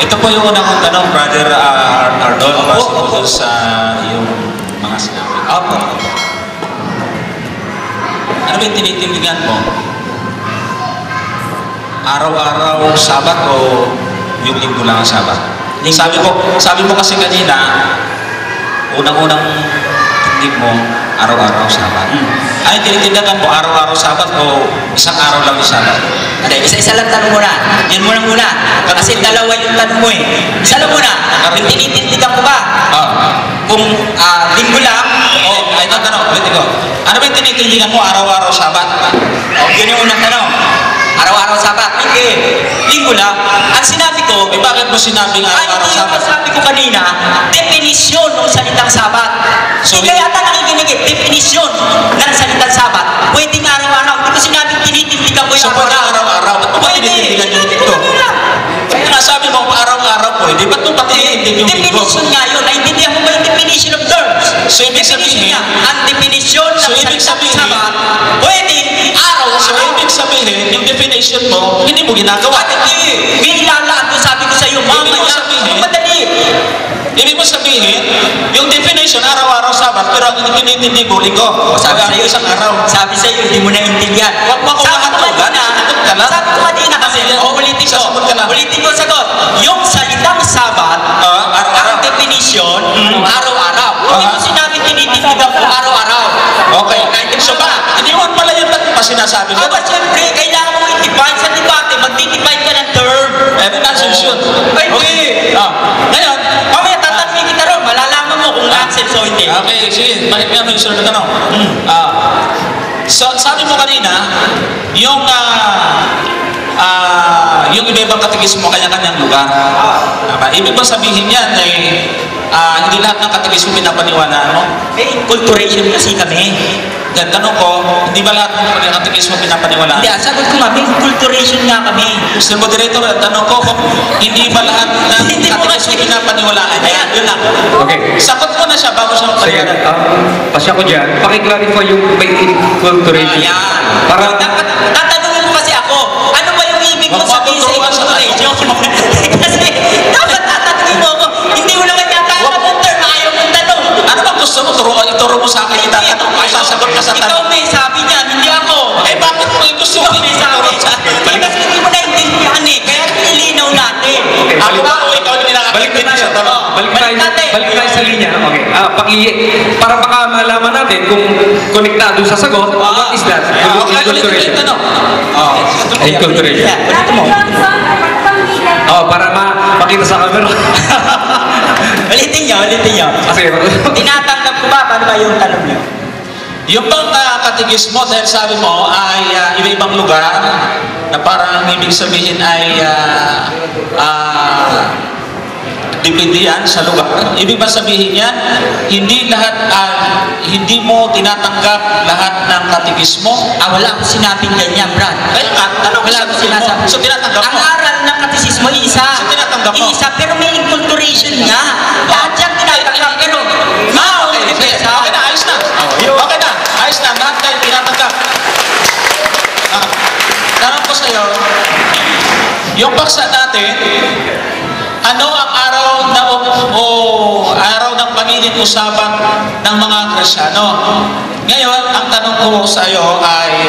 Ito po yung unang kong tanong, Brother uh, Arnold, Opo, base po opo. dun sa yung mga sinabi. Opo. Ano ba yung tinitindigan mo? Araw-araw Sabat o yung linggo lang ang Sabat? Linggo Sabi ko, sabi mo kasi kanina, unang-unang tindig mo, araw-araw Sabat. Hmm. Ay, tinitindigan mo, araw-araw Sabat o isang araw lang yung Sabat? Hindi, isa-isa lang tanong muna. Yan muna muna. Kasi dalawa yung tanong mo eh. Isa lang muna. Yung tinitindigan ko ba? Ah. Kung ah, linggo lang, Oh, ay, ito tanong, ulit ko. Ano ba yung tinitindigan mo, araw-araw Sabat? o yun yung unang tanong. Araw-araw sabat. Hindi. Linggo lang. Ang sinabi ko, Eh, bakit mo sinabing Ay, araw-araw hindi yung Sabat? sabi ko kanina, definisyon ng salitang sabat. So, Hindi kaya ata nakikinig eh, definisyon ng salitang sabat. Pwedeng araw-araw. Hindi ko sinabing tinitindigan ko yung So, pwede araw-araw. Ba't mo Pwede. tinitindigan yung ko lang. Kaya nga sabi mo, araw-araw pwede. Ba't mo pa tinitindig yung linggo? Definition nga yun. Naintindihan mo ba yung definition of terms? So, ibig sabihin- ang definition ng salitang sabat, pwedeng So, ibig sabihin, yung definition mo, hindi mo ginagawa. At hindi, may ilalaan ko sabi ko sa iyo, Ibig mo mamaya, sabihin- madali. Ibig mo sabihin, yung definition, araw-araw sabat, pero ang tinitindig mo, linggo. Sabi sa iyo, isang araw. Sabi sa iyo, hindi mo naintindihan. Huwag mo akong Sabi ko makatugan. ka lang. sabi ko kanina kasi, Kasi, o ulitin ko, ulitin ko sagot. Yung salitang sabat, Ah, ang definition, araw-araw. Hindi Ah. ko sinabi tinitindigan ko araw-araw. Okay. So, ba? ba, hindi mo pa sinasabi ko? Aba, siyempre, kailangan mo i-define sa debate, mag-define ka ng term. Eh, di nonsense yun. Ay, Okay. Ah, ngayon, Mamaya tatanungin kita ron, malalaman mo kung nonsense o hindi. Okay, sige. Balik mo yung sunod na tanong. Ah, so, sabi mo kanina, yung ah, ah, yung iba-ibang katekismo kanya-kanyang lugar. Tama. Ibig ba sabihin yan ay ah, hindi lahat ng katekismo pinapaniwalaan mo? Eh, culturation kasi kami. Yan, tanong ko, hindi ba lahat ng katekismo pinapaniwalaan? Hindi, ang sagot ko nga, may culturation nga kami. Mr. Moderator, tanong ko kung hindi ba lahat ng katekismo pinapaniwalaan? Ayan, yun lang. Okay. Sagot mo na siya bago siya Sige, magpaniwala. um, pasya ko dyan. Pakiclarify yung may inculturation. Ayan. Para, dapat, tatanungin mo kasi ako, ano ba yung ibig mo sabihin sa tuturuan Turo, ituro mo sa akin. Itatanong ko, sasagot ka sa Ikaw tanong. may sabi niyan, hindi ako. Eh, bakit mo gusto Ikaw may sabi. Eh, kasi hindi mo naintindihan eh, kaya nilinaw natin. Okay, Ako balik- ba o ikaw yung balik na pinakakintindi tayo. sa tanong? Balik tayo, natin. balik tayo sa linya. Okay. Ah, paki, para baka malaman natin kung konektado sa sagot, what is that? Ah, okay, ulit ulit tanong. Oh. Inculturation. Yeah, ulitin mo. Oh, para ma makita sa camera. Ulitin niyo, ulitin niyo. Kasi, Tinatanggap ko ba? Paano ba yung tanong niyo? Yung bang uh, katikismo, dahil sabi mo, ay ah, iba-ibang lugar na parang ang ibig sabihin ay ah, ah, depende yan sa lugar. Ibig ba sabihin yan, hindi lahat, ah, hindi mo tinatanggap lahat ng katikismo? Ah, wala akong sinabing ganyan, Brad. Kaya nga, tanong Wala akong sinasabi. So, tinatanggap Ang mo? aral ng katisismo, isa. So, tinatanggap mo? Isa, pero may inculturation nga. Lahat yan tinatanggap. Pero, paksa natin, ano ang araw na o, o araw ng pangilin usapan ng mga Krisyano? Ngayon, ang tanong ko sa iyo ay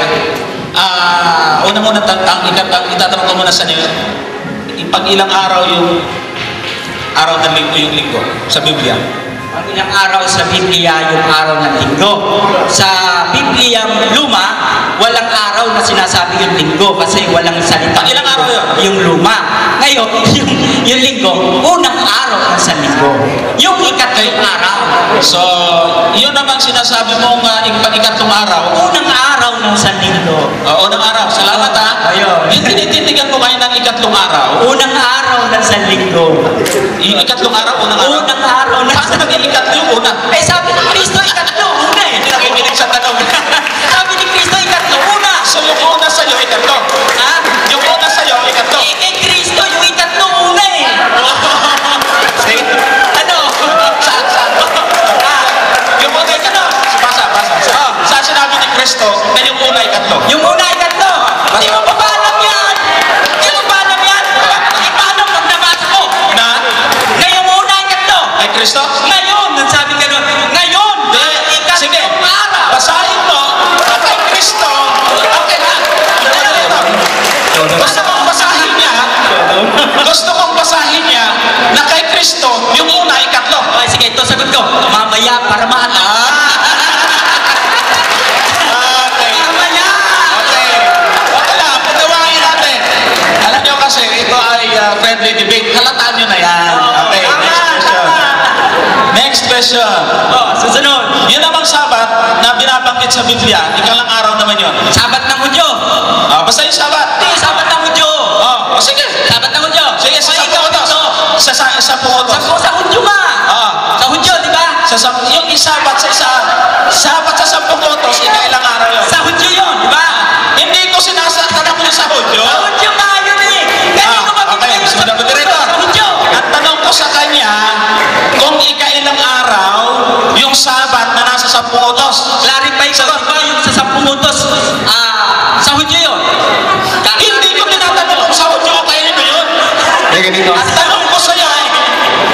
ah una muna ang, itatanong ko muna sa inyo, pag ilang araw yung araw ng linggo yung linggo sa Biblia? Ang ilang araw sa Biblia, yung araw ng linggo. Sa Biblia luma, walang araw na sinasabi yung linggo kasi walang salita. Ilang araw yun? Yung luma. Ngayon, yung, yung linggo, unang araw ng sa linggo. Yung ikatlong araw. So, yun naman sinasabi mong uh, pag-ikatlong araw. Unang araw ng sa linggo. Oo, unang araw. Salamat ha. Ayun. Yung tinitindigan mo kayo ng ikatlong araw. Unang araw ng sa linggo. Yung ikatlong araw, unang araw. Unang araw ng Paano sa naging ikatlo una? Eh sabi ni Kristo, ikatlo, una eh. Hindi nakikinig sa tanong. Kristo, na yung una ay tatlo. Yung una ay tatlo! Hindi mo pa ba alam yan? Hindi mo ba alam yan? Paano pag nabasa ko na, na una ay tatlo? Ay Kristo? Ngayon, nagsabi ka nun, ngayon, na ikatlong. Basahin mo, at ay Kristo, okay na. Gusto kong basahin niya, gusto kong basahin niya na kay Kristo, yung una ay tatlo. Ay, sige, ito sagot ko. Mamaya, para maala, uh, friendly debate. Halataan nyo na yan. Okay, next question. Next question. Oh, susunod. Yun namang sabat na binabanggit sa Biblia, ikalang araw naman yun. Sabat ng Hudyo. Ah, basta yung sabat. Hindi, sabat ng Hudyo. Oh, oh, sige. Sabat ng Hudyo. Sige, sa Ay, sampung. Sa, sa, sa sampung. Sa, sa Hudyo nga. Ah. Sa Hudyo, di ba? Sa, sa, yung isabat sa isa, sabat sa sampung utos, ikailang araw yun. Sa Hudyo yun, di ba? Hindi ko sinasaktan ako sa Hudyo. Sa Hudyo nga yun eh. Kasi Sa ako direct. Sa Hudyo. Ang tanong ko sa kanya, kung ikailang araw, yung sabat na nasa sampung utos. Clarify ko, di ba? Yung sa sampung utos, ah, sa Hudyo yun. Hindi ko tinatanong kung sa Hudyo o kayo yun. Eh, ganito. Ang tanong ko sa'yo ay,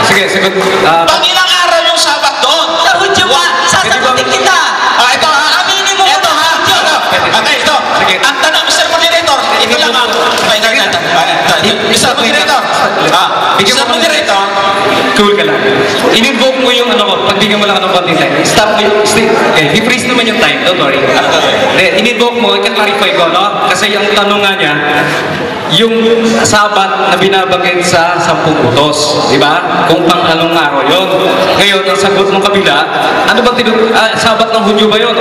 Sige, sagot. Ah, pag ilang araw yung sabat doon? Sa Hudyo nga, sasagutin kita. Ah, ito ha. Aminin mo Ito ha. Hudyo. Ito. Okay, ito. Sige. Ang tanong, Mr. Moderator, ito lang ha. Ay, ito, ito, ito. Ah, ito. Mr. Moderator. Ah, Bigyan mo Moderator. Cool ka lang. In-invoke mo yung ano ko, pagbigyan mo lang ako ng konting time. Stop mo yung, eh, i-freeze naman yung time, don't worry. Hindi, in-invoke mo, i-clarify ko, no? Kasi ang tanong nga niya, yung sabat na binabanggit sa sampung utos, di ba? Kung pang anong araw yun. Ngayon, ang sagot ng kabila, ano ba tinu- ah, sabat ng Hudyo ba yun?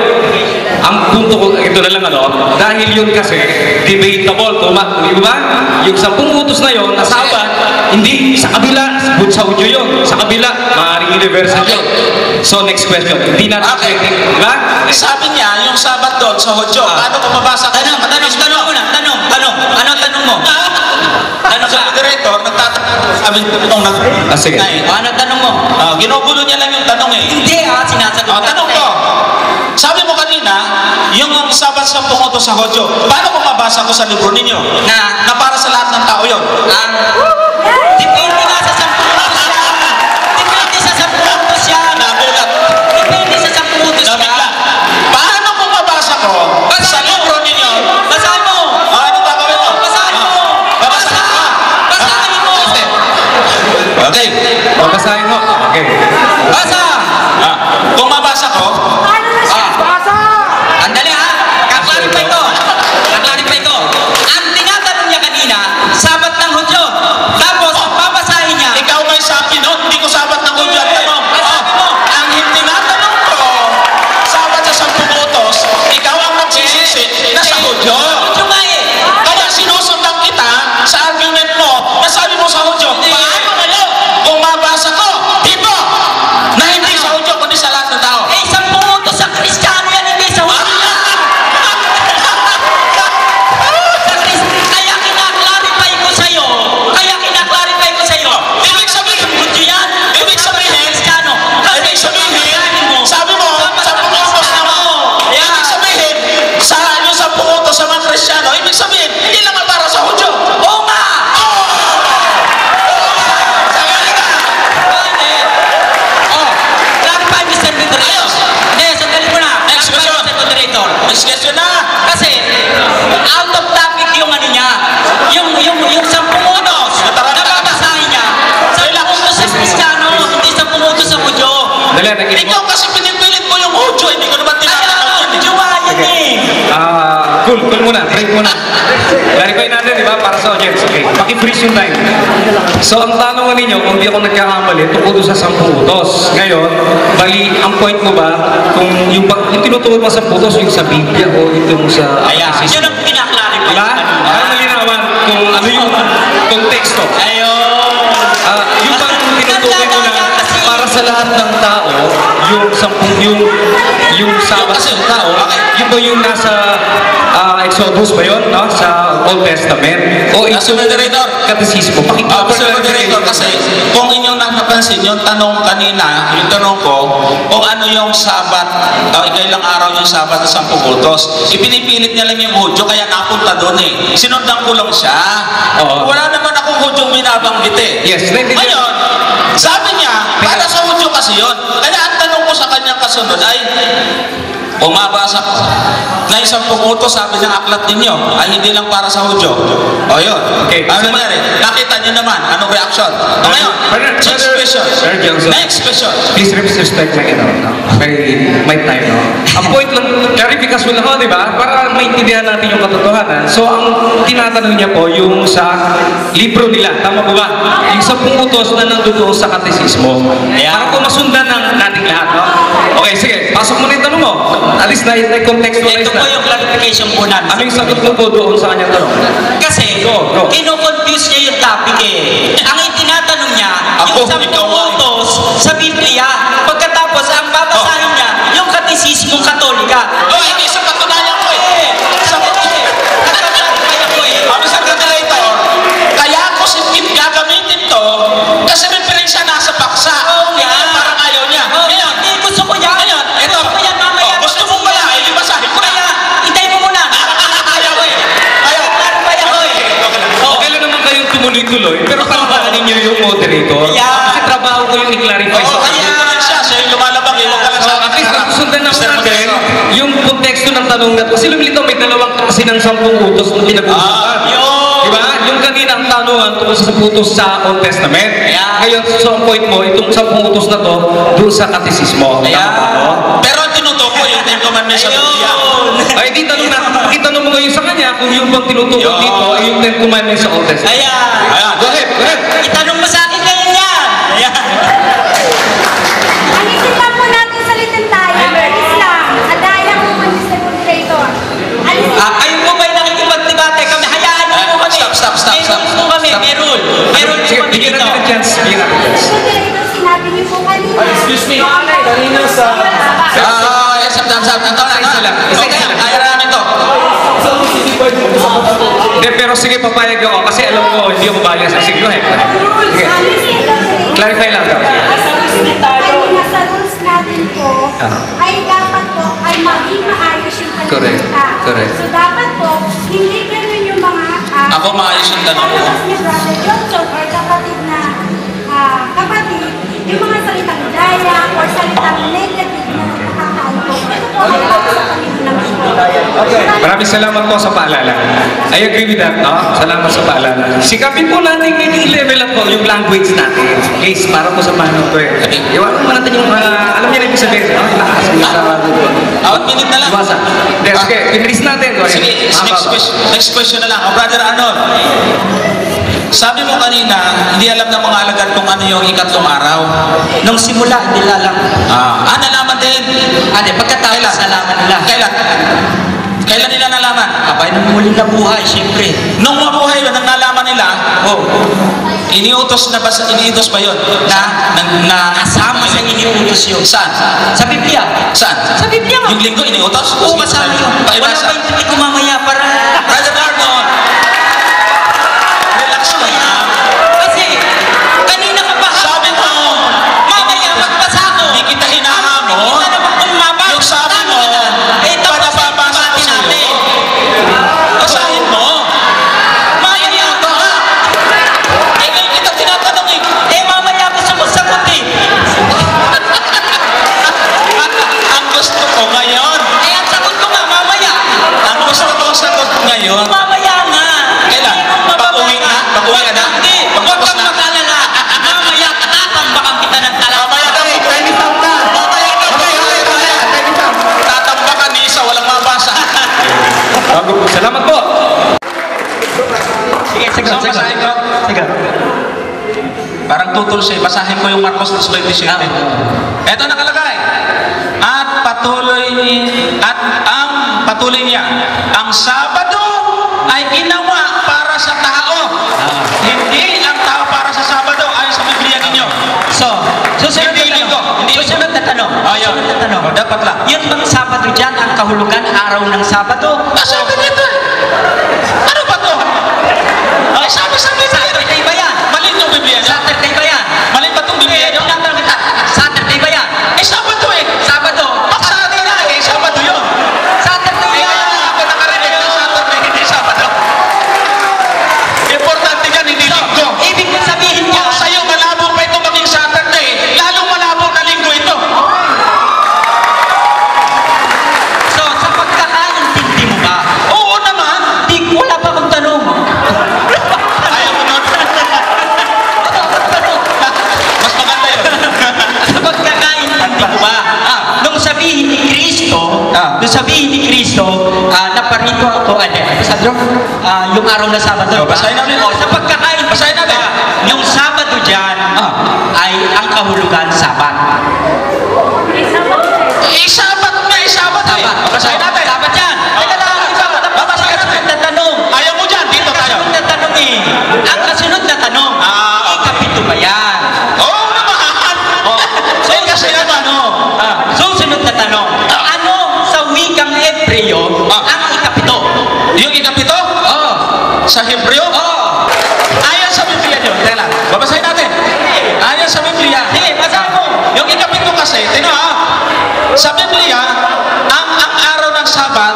Ang punto ko, ito na lang ano, dahil yun kasi, debatable, tuma, di ba? Yung sampung utos na yun, na sabat, hindi, sa kabila, sa Hudyo yun. Sa kabila, maaaring universal yun. So, next question. Hindi natin Okay. pwedeng? Sabi niya, yung sabat doon sa Hudyo, paano ko mabasa? Tanong, tanong, tanong muna. Tanong, tanong. Ano ang tanong mo? Ano Mr. ka? Moderator, nagtatanong kami itong nag... Ah, sige. Ay, Ano ang tanong mo? ah, ginugulo niya lang yung tanong eh. Hindi ah, sinasagot Ah, tanong ko, sabi mo kanina, yung sabat sa pungoto sa Hodyo, paano ko mabasa ko sa libro ninyo? Na? Na para sa lahat ng tao yon. Ang... Okay. So, ang tanong ninyo, kung di ako nagkakamali, tungkol sa sampung utos. Ngayon, bali, ang point mo ba, kung yung, yung tinuturo mo sa utos, yung sa Biblia o itong sa... Ayan, yun ang pinaklarify. Diba? Para malinawan kung ano yung konteksto. Ayun. Ah, yung bang tinutukoy mo na para sa lahat ng tao, yung sampung yung yung kasi- ng tao, okay. yun ba yung nasa Exodus ba yun, no? Sa Old Testament? O ito moderator. katisismo? Pakita Ah, Mr. Moderator, kasi kung inyong napapansin, yung tanong kanina, yung tanong ko, kung ano yung sabat, uh, ikailang araw yung sabat sa sampung utos, ipinipilit niya lang yung Hudyo, kaya napunta doon eh. Sinundan ko lang siya. Oo. Wala naman akong Hudyong binabanggit eh. Yes. Ngayon, sabi niya, para sa Hudyo kasi yun. Kaya ang tanong ko sa kanyang kasunod ay, umabasa na isang pumuto sabi ng aklat ninyo ay hindi lang para sa Hudyo. O yun. Okay. Ano nangyari? Nakita niyo naman. Anong reaction? O ngayon, next question. Sir Johnson. Next question. Please respect my ano, no? may, may time, no? Ang point lang, clarification lang ako, di ba? Para maintindihan natin yung katotohanan. So, ang tinatanong niya po, yung sa libro nila, tama po ba? Yung sa utos na nandoon sa katesismo. Para po masundan ng nating lahat, no? Okay, sige, pasok mo na yung tanong mo. At least na, na-contextualize Ito po na. yung clarification po namin. Yung sagot mo po doon sa kanyang tanong? Kasi, Go, go. kino-confuse niya yung topic eh. Ang itinatanong niya, Ako, yung sampung nga eh. utos sa Biblia. Pagkatapos, ang babasahin niya, yung katisismong katolika. Oh, hindi sa patunayan ko eh. Eh, sa eh. Kaya ko eh. Sabi sa moderator, kaya ako si Pete gagamitin to kasi referensya nasa paksa. Oo nga. Ngayon, parang ayaw niya. Oh, Ngayon, hindi, gusto ko yan. Ngayon, ito. Gusto ko yan, mamaya. Oh, gusto mo pala, eh, basahin ko na. Kaya, hintayin mo muna. ayaw ko eh. Ayaw. Clarify ako eh. Oh, Okay lang naman kayong tumuloy-tuloy, pero tandaan ninyo yung moderator. Yeah. Kasi trabaho ko yung i-clarify Oo, sa kaya kanya. siya, siya yung lumalabang, eh, huwag ka lang So, sa at least nasusundan na Mr. natin Moderator. yung tanong natin. Kasi lumilitaw may dalawang klase ng sampung utos na pinag-uusapan. Ah, yun. Diba? Yung kanina ang tanungan tungkol sa utos sa Old Testament. Yeah. Ngayon, so ang point mo, itong sampung utos na to, doon sa katisismo. Tama ba, no? Pero ang tinutuko yung Ten Commandments sa Biblia. Ay, di tanong na, itanong mo ngayon sa kanya kung yung bang tinutukoy Yun. dito ay yung Ten Commandments sa Old Testament. Ayan. Ayan. Go ahead, go ahead. Itanong hindi sa pero sige, papayag ako kasi alam ko, hindi ako bias. Sige, go ahead. go ahead. Sige. Alisin lang. Clarify lang daw. Sa rules natin po, Ah. ay dapat po ay maging maayos yung Correct. pananalita. Correct. So dapat po, hindi ganun yung mga... ah, Ako maayos yung tanong ko. Kapatid ni Brother Johnson or kapatid na ah, kapatid, yung mga salitang daya or salitang negative na nakakaantok. Ito po ay para sa kanila ng Maraming salamat po sa paalala. I agree with that, no? Salamat sa paalala. Sikapin po natin i-level up po yung language natin. Guys, para po sa po eh. Iwanan mo natin yung, ah, alam niyo na ibig sabihin, no? Lakas yung sa... Ah, minute na lang. Iwasan. Hindi, sige, pinris natin. Sige, next question, next question na lang. Oh, Brother Arnold, sabi mo kanina, hindi alam ng mga alagad kung ano yung ikatlong araw. Nung simula, hindi alam. Ah, ah nalaman din. Ate, pagkatapos nalaman nila. Kailan? Kailan nila nalaman? Abay, nung muling nabuhay, siyempre. Nung mabuhay ba, nang nalaman nila, Oh, iniutos na ba, sa- iniutos ba yun? Na, na, na, kasama sa iniutos yun. Saan? Sa Biblia. Saan? Sa Biblia nga. Yung linggo, iniutos? Oo, kasama yun. Wala ba yung hindi ko mamaya para... Brother Salamat po. Sige, sige, So, basahin ko. Sige. Parang tutol siya. Basahin ko yung Marcos 3.27. Ito nakalagay. At patuloy at ang patuloy niya. Ang Sabado ay ginawa para sa tao. Hindi ang tao para sa Sabado ayon sa Biblia ninyo. So, susunod na Hindi tanong. Hindi. Susunod na tanong. Ayun. Susunod na tanong. Dapat lang. Yun bang Sabado dyan, ang kahulugan, araw ng Sabado? Eh. Ano ba to? Ay, sabi sa Biblia. Saturday Yung, uh, ah, yung araw na Sabado. Oh, basahin natin. Oh, sa pag sa Hebreo, Oh. ayon sa Biblia nyo. Teka lang, babasahin natin. Ayon sa Biblia. Sige, basahin mo. Yung ikapito kasi, tingnan ha, sa Biblia, ang, ang araw ng Sabat,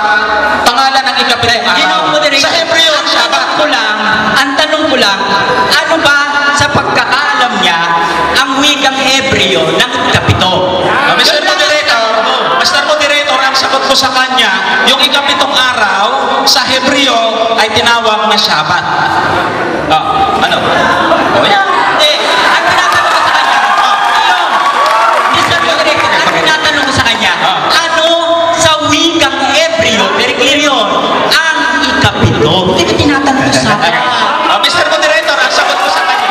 pangalan ng ikapito araw. Ginawa mo din. Sa Hebreo, ang Sabat. ko lang, ang tanong ko lang, ano ba sa pagkakaalam niya ang wikang Hebreo ng ikapito? Mr. Moderator, Mr. Moderator, ang sagot ko sa kanya, yung ikapitong araw sa Hebreo ay tinawag na Sabat. Ah, ano? Oh, yan. Hindi, ang tinatanong ko sa kanya, Ah. ayun, Mr. Ang tinatanong ko sa kanya, ano sa wikang Hebreo, very clear yun, ang ikapito? Hindi tinatanong ko sa. Ah, Mr. Moderator, ang sagot ko sa kanya.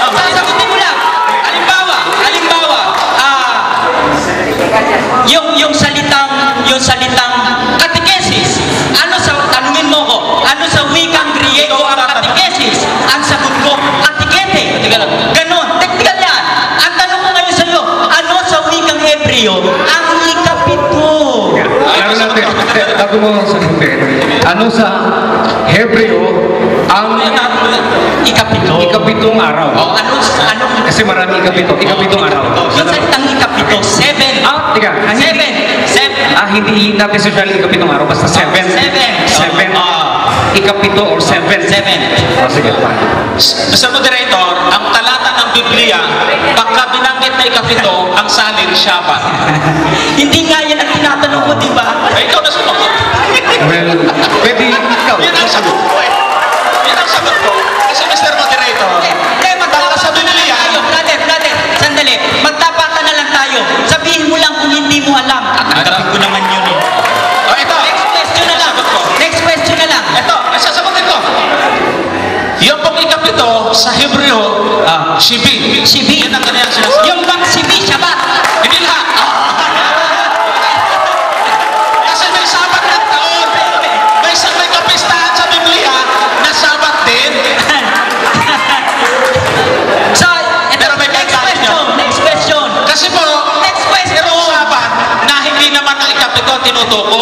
Ah, Sasagutin mo lang. Halimbawa, halimbawa, ah, yung yung salitang yung salitang catechesis. Ano sa tanungin mo ko? Ano sa wikang Griego ang catechesis? Ang sagot ko, katikete. Teka lang. Ganon. Technical yan. Ang tanong ko ngayon sa iyo, ano sa Hebreo ang ikapito? Klaro natin, bago mo sagutin, ano sa Hebreo ang Ikapito. ikapitong araw? O, ano, ano, Kasi marami ikapito, ikapitong araw. yung salitang ikapito, seven. Ah, tiga, ah, Seven. Seven. ah, hindi natin social ikapitong araw, basta seven. Seven. Seven. Ah. Ikapito or seven. Seven. Oh, sige, pa. Mr. Moderator, ang talata ng Biblia, pagka binanggit na ikapito, ang salin Sabat. Hindi nga yan ang tinatanong mo, di ba? Eh, ikaw na sumagot. Well, pwede ikaw. Yan ang sagot ko eh. Yan ang sagot ko. Kasi Mr. Moderator, Eh, magtapatan sa Biblia, tayo. Brother, brother, sandali. Magtapatan na lang tayo. Sabihin mo lang kung hindi mo alam. Kakanggapin ko naman yun eh. oh, ito, Next question na lang. Sagot ko. Next question na lang. ito, ay sasagutin ko. Yung pong sa Hebreo, Ah. Shibi. Sibi. Yan ang kanyang sinasabi. Yung bang sibi, Shabbat. Hindi lahat. Kasi may sabat ng taon. May, may kapistahan sa Biblia na sabat din. So, Pero may next question. Next question. Kasi po, Next question. merong sabat na hindi naman ang ikapito tinutukoy.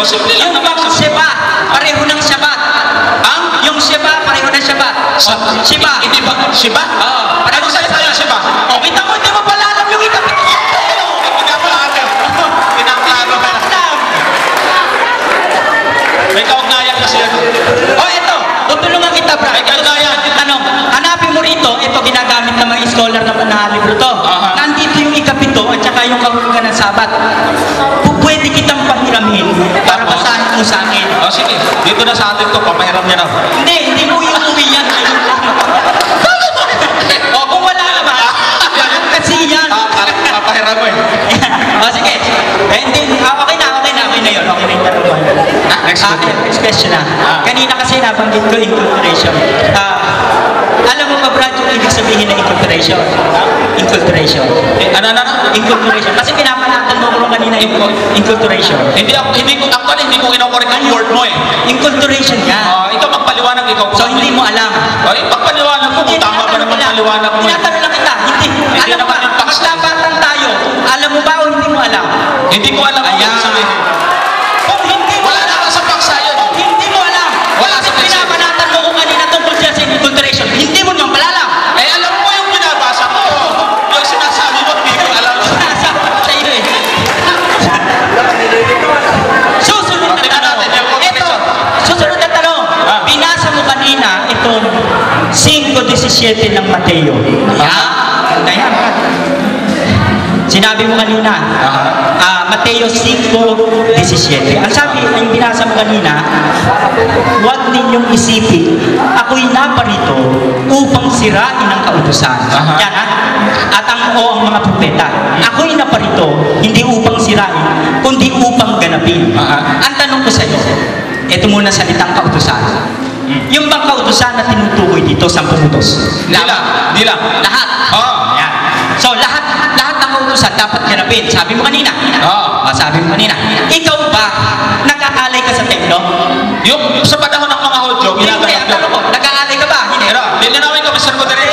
Oh, simple lang Yung naman. bang Sheba, pareho ng Shabbat. Ang? Yung Sheba, pareho ng Shabbat. Sa, Sheba. Hindi ba? Shiba? Oo. Ano sa yung Shiba? O, kita mo, hindi mo pala alam yung na. May kaugnayan kasi yan. O, eto, tutulungan kita, Brad. May kaugnayan. Ito, tanong, hanapin mo rito, ito ginagamit ng mga scholar na manalibro to. Aha. Nandito yung ikapito at saka yung kahulugan ng sabat. Pahiramin para basahin mo sa akin. O sige, dito na sa atin to, papahiram niya na. Hindi, hindi mo yung uwi yan. o, kung wala naman, ganun kasi yan. Ah, parang papahiram mo eh. o, sige. Eh, hindi, ah, okay na, okay na, okay na yun. Okay na yung tanong ko. Next Ah, question. next question na. Ah. Kanina kasi nabanggit ko inculturation. Ah, alam mo ba, Brad, yung ibig sabihin ng inculturation? Inculturation. Eh, ano, ano, ano? Inculturation. Kasi pinapanatan mo ko kanina yung inculturation. Hindi ako, hindi ko, actually, hindi ko kinokorek ang word mo eh. Inculturation ka. Ah, ikaw magpaliwanag ikaw. So, hindi mo alam. Ay, pagpaliwanag ko, kung tama ba naman paliwanag mo eh. Tinatanong lang kita. Hindi. Hindi alam naman yung tayo. Alam mo ba o hindi mo alam? Hindi ko alam ang Ayan. 5.17 ng Mateo. Yan. Ganda yan. Sinabi mo kanina, ah, Mateo 5.17. Ang sabi, ang binasa mo kanina, huwag ninyong isipin, ako'y naparito upang sirain ang kautusan. Aha. Yan ha? At ang o ang mga propeta. Ako'y naparito, hindi upang sirain, kundi upang ganapin. Aha. Ang tanong ko sa iyo, ito muna salitang kautusan. Yung bang kautusan na tinutukoy dito sa utos? Di lang, di lang. Lahat. Oo. Yan. So lahat lahat ng kautusan dapat ganapin. Sabi mo kanina. Oo. Ah, sabi mo kanina. Ikaw ba nag-aalay ka sa templo? Yung sa panahon ng mga Hodyo, ginaganap ko, nag-aalay ka ba? Hindi. Pero, lilinawin ko, Mr. Rodrigo.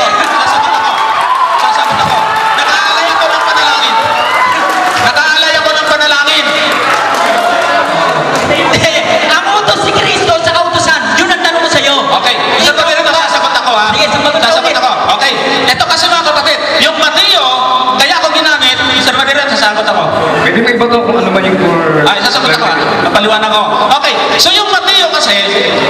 To kung ano man yung for... Ay, sasagot ako. Napaliwanag ako. Okay. So yung Mateo kasi,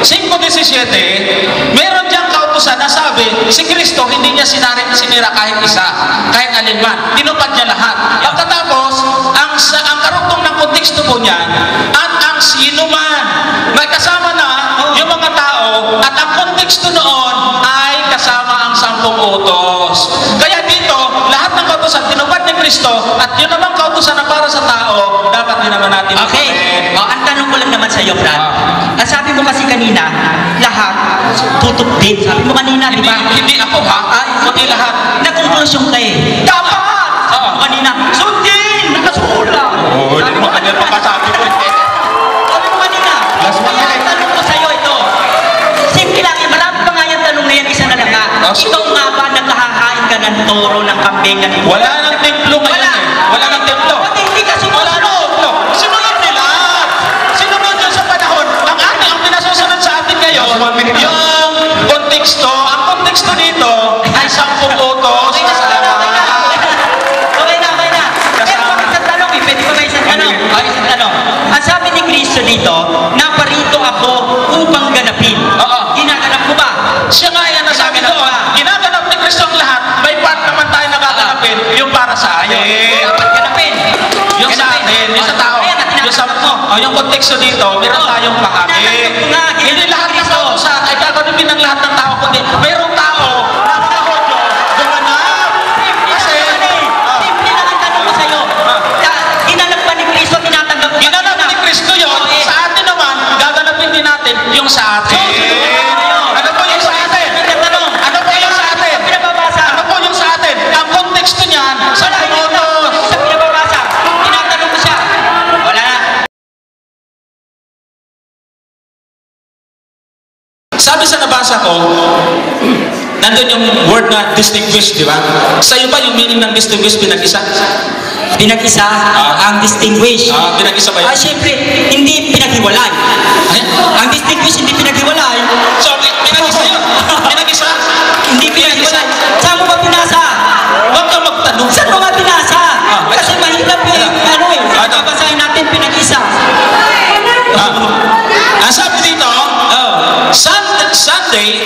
5.17, meron diyang kautusan na sabi, si Kristo hindi niya sinari, sinira kahit isa, kahit alinman. Tinupad niya lahat. Pagkatapos, ang, sa, ang karugtong ng konteksto po niyan, at ang sino man, may kasama na yung mga tao, at ang konteksto noon ay kasama ang sampung utos. Kaya dito, lahat ng kautusan, tinupad ni Kristo, at yun namang naman sa iyo, Fran. Ah. Ang sabi mo kasi kanina, lahat tutok din. Sabi mo kanina, di Hindi, ba? hindi ako ha, kundi lahat. Nagkonklusyon ka eh. Dapat! Sabi mo kanina, sundin! Nakasula! Oo, hindi mo kanya papasabi ko. Sabi mo kanina, Last one minute. ang tanong ko sa iyo ito. Simple lang, eh, marami pa nga yung tanong na yan, isa na lang nga. Ah. Ikaw nga ba nagkahahain ka ng toro, ng kambing, ng Wala nang templo ngayon sa Yung konteksto, ang konteksto dito ay 10 utos. Okay okay na. Okay na, okay na. Pero tanong, eh, pwede ba isang tanong? Ay, ah, isang tanong. Ang sabi ni Kristo dito, naparito ako upang ganapin. Oo. Ginaganap ko ba? Siya nga yan nasabi doon. Ginaganap ni Kristo ang lahat. May naman tayo nagaganapin. Yung para sa ayon. Dapat ganapin. Yung sa atin, yung sa tao. Yung sa tinatanong mo. oh, yung konteksto dito, meron tayong nga, Hindi lahat ng tao sa ay gagawin ng lahat ng tao kundi mayroong tao. Na! Mga hodyo word na distinguish, di ba? Sa iyo ba yung meaning ng distinguish pinag-isa? Pinag-isa Ah. ang distinguish. Ah, pinag-isa ba yun? Ah, syempre, hindi pinaghiwalay. Ay, Ang distinguish hindi pinaghiwalay. so, pinag-isa yun. Pinag-isa? Hindi pinaghiwalay. Saan mo ba pinasa? Huwag ka magtanong. Saan mo ba pinasa? Ah, Kasi mahirap eh. Ano eh. Ah, ito. Babasahin natin pinag-isa. Ah, ang sabi dito, oh, Sunday, Sunday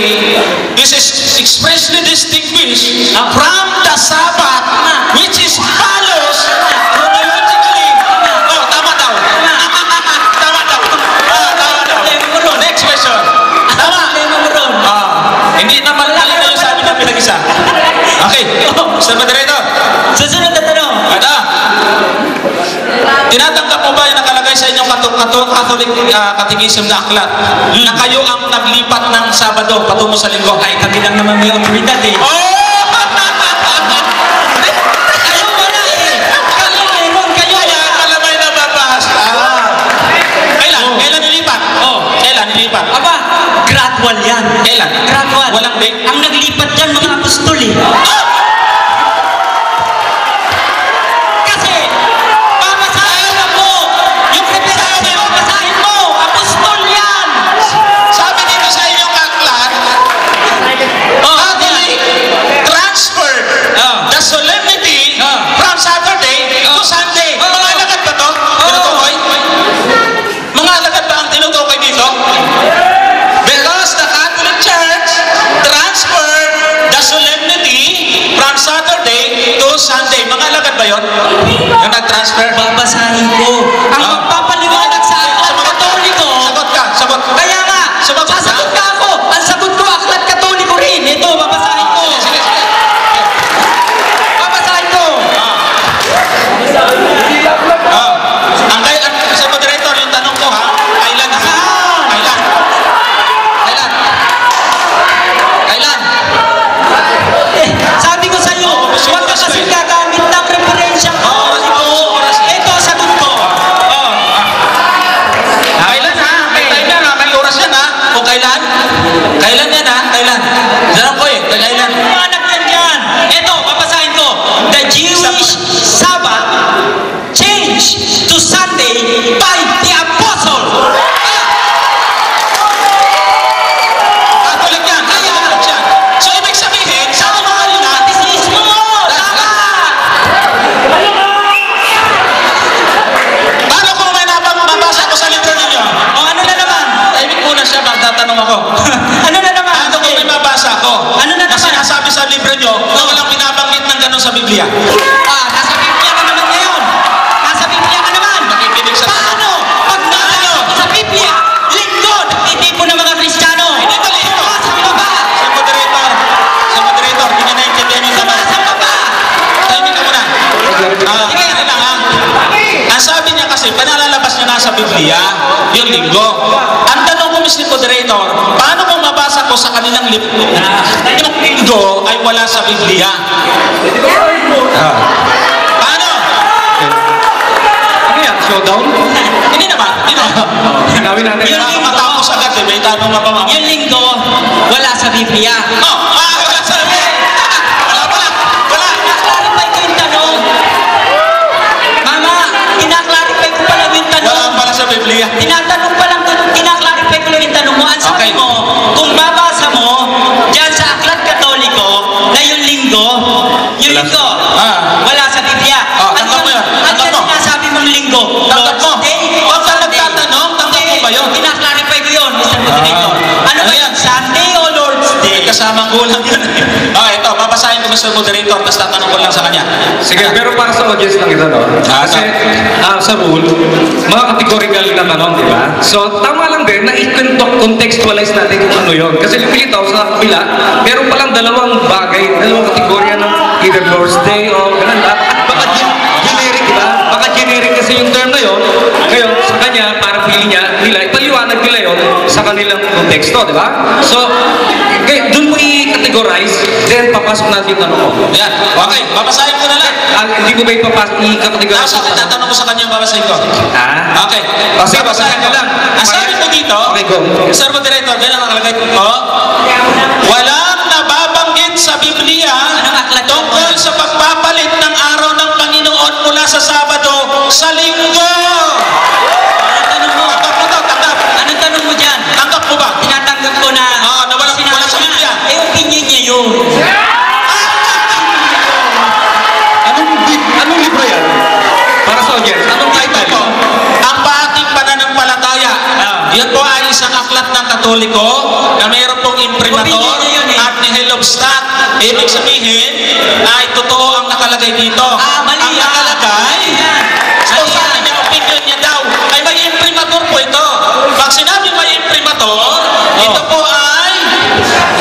is ex- expressly distinguished Ah. from the Sabbath, which is follows chronologically. Oh, tama daw. tama daw. Ah, tama daw. Next question. Tama. Ah, hindi naman alin na yung sabi ng pinag-isa. Okay. Mr. Moderator. Susunod na tanong. Ada. Tinatanggap mo ba yung nakalagay sa inyong kato- kato- Catholic uh, Catechism na aklat na kayo ang naglipat ng Sabado patungo sa Linggo? Ay, kami lang naman may otoridad eh. Oh! Kayo. Kayo kayo? Oh? Aba, gradual yan. Kailan? Gradual. Walang date? Ang naglipat dyan mga apostol eh. Kasi, To Sunday. Mga alagad ba yun? Yung nag-transfer? Babasahin ko. Ang Ah. magpapaliwanag sa aklat Sumagot ka. Sagot ka, sagot. Kaya nga, Sumagot ka. sasagot ka libro nyo na walang binabanggit ng gano'n sa Biblia? Ah, nasa Biblia ka naman ngayon. Nasa Biblia ka naman. Nakikinig sa Paano? Pag nabasa ko sa Biblia, linggo, nagtitipon ng mga Kristiyano. Hindi mali ito. Tumaas ang baba. Sa moderator, sa moderator, hindi niya naiintindihan yung. Tumaas ang baba. Tahimik ka muna. Ah, Sige. lang ha? Ang sabi niya kasi, panalalabas niya na sa Biblia, yung linggo. Ko, Mr. Moderator, paano kung mabasa ko sa kanilang libro na yung linggo ay wala sa Biblia? Ah. Paano? Ano yan? Showdown? Hindi naman. Hindi naman. Gawin natin. Yung linggo. matapos agad eh. May tanong nga ba? Yung linggo, wala sa Biblia. Oh, ah, wala sa Biblia. Tinatanong pa lang, kinaklarify mo. Ang sabi Okay. mo, kung babasa mo, dyan sa Aklat Katoliko, na yung linggo, yung linggo, Ah. wala sa Biblia. Ah, tanggap mo yun. Ano Tanggap yung mo. sinasabi mong linggo? Tanggap mo. Lord's Day o Huwag ka Sunday? magtatanong, tanggap mo ba yun? Hindi, Kinaklarify ko yun, Mr. Moderator. Ah. Ano ba Ano yun? Sunday o Lord's Day? Eh, kasamang kulang yun. ah, ito, babasahin ko Mr. Moderator, tapos tatanong ko lang sa kanya. Sige, pero para sa audience lang ito, no? Ah, Kasi ah, sa rule, mga categorical na tanong, di ba? So, tama din na i-contextualize natin kung ano yun. Kasi lumilitaw sa kabila, meron palang dalawang bagay, dalawang kategorya ng either Lord's Day o ganun lahat. At baka gen- generic, di ba? Baka generic kasi yung term na yun. Ngayon, sa kanya, para feeling niya, nila, ipaliwanag nila yun sa kanilang konteksto, di ba? So, kaya dun mo i-categorize, then papasok natin yung tanong. Yan, okay, lang. Ah, hindi ko ba ipapasok, i-categorize? Tapos akin, tatanong ko sa kanya, babasahin ko. Ah? Okay, Oh, sige, babasahin ko lang. Ang sabi ko dito, Okay, go. Sir Moderator, ganyan ang nakalagay ko. Walang nababanggit sa Biblia tungkol sa pagpapalit ng araw ng Panginoon mula sa Sabado sa Linggo. Katoliko na mayroon pong imprimator eh. at nihilobstat. Ibig sabihin ay totoo ang nakalagay dito. Ah, mali ang nakalagay, so sabi niya, opinion niya daw, ay may imprimator po ito. Pag sinabi may imprimator, ito po ay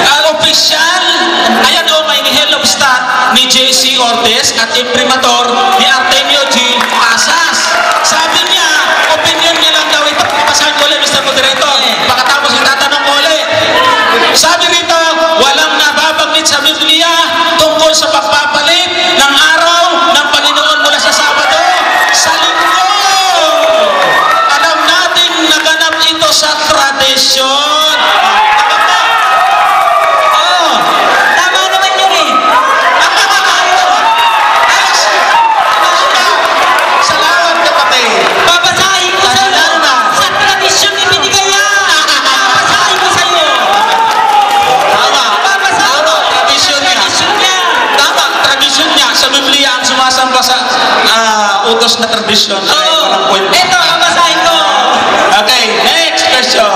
uh, official. Ayan o, may nihilobstat ni J.C. Ortiz at imprimator ni Artemio G. Pasas. Sabi niya, opinion niya lang daw ito. Papasahin ko ulit, Mr. Moderator. Pagkatapos ko ulit. Sabi rito, walang nababanggit sa Biblia tungkol sa pagpapalit ng araw ng Panginoon mula sa Sabado sa Linggo. Alam natin naganap ito sa tradisyon. Tama ba? Oo. Tama naman yun eh. Salamat kapatid. Babasahin ko sa'yo. Tandaan na. Sa tradisyon ibinigay yan. Babasahin ko sa'yo. Tama. Babasahin ko. Tama. Tradisyon niya. Tradisyon niya. Tama. Tradisyon niya. Sa Biblia ang sumasamba sa ah, utos na tradisyon. Oo. kwento. Ito, babasahin ko. Okay, next question.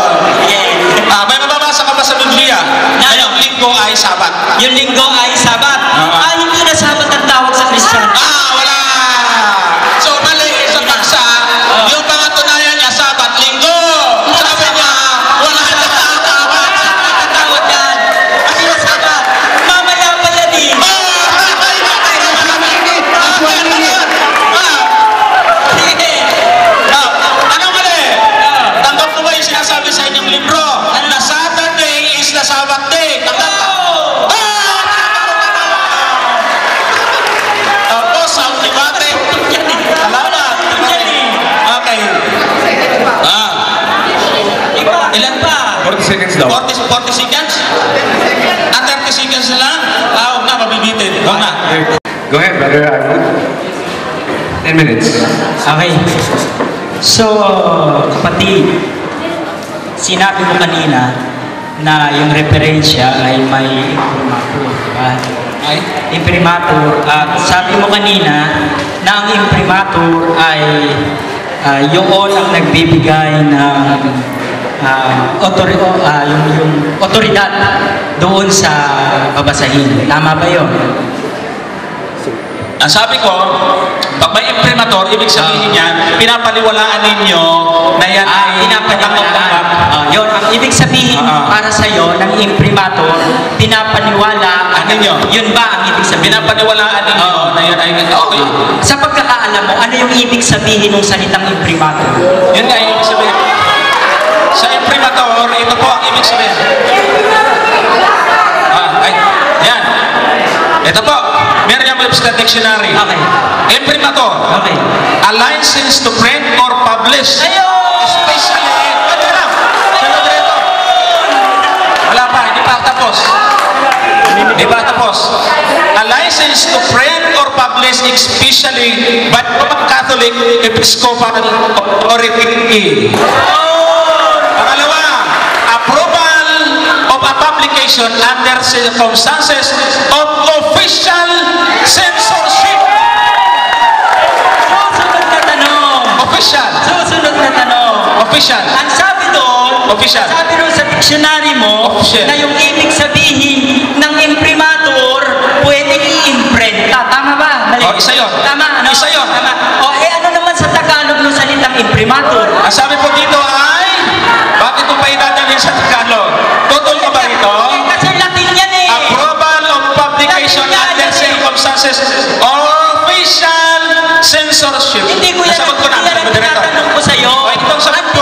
Yes. Ah, may mababasa ka ba sa Biblia? Na yung linggo ay sabat. Yung linggo ay sabat. Oo. Ah, hindi na sabat ang tawag sa Kristo. seconds 10 minutes. Okay. So, kapatid, sinabi mo kanina na yung referensya ay may imprimatur, di ba? Ay? Imprimatur, at sabi mo kanina na ang imprimatur ay ah, yun ang nagbibigay ng ah, authori- o, ah, yung, yung otoridad doon sa babasahin. Tama ba yun? Ang sabi ko, pag may imprimator, ibig sabihin yan, pinapaliwalaan ninyo na yan Ah, ay pinapaniwalaan. Ah, yun, ang ibig sabihin Ah. para sa iyo ng imprimatur, pinapaniwala. Ano yun? Yun ba ang ibig sabihin? Pinapaniwalaan ninyo Ah. na yan ay okay. Sa pagkakaalam mo, ano yung ibig sabihin ng salitang imprimatur? Yun nga, ibig sabihin. Sa imprimator, ito po ang ibig sabihin. Ah, ay, yan. Ito po, Merriam-Webster Dictionary. Okay. Imprimator. Okay. A license to print or publish. Ayun! Especially, ano lang, sunod rito. Wala pa, hindi pa tapos. Hindi pa tapos. A license to print or publish especially by Roman Catholic Episcopal Authority. Pangalawa, of a publication under circumstances of official censorship. Susunod na tanong. Official. Susunod na tanong. Official. Ang sabi doon, Official. sabi doon sa dictionary mo, Official. na yung ibig sabihin ng imprimatur, pwede i-imprenta. Tama ba? Mali. Oh, isa yun. Tama, ano? Isa yun. Tama. O, eh ano naman sa Tagalog ng salitang imprimatur? Ang sabi po dito ay, bakit mo pa idadalhin sa Tagalog? Circumstances or official censorship. Hindi ko yan, Nasagot ko na, hindi yan ang tinatanong ko sa'yo. Oh, ito ang sagot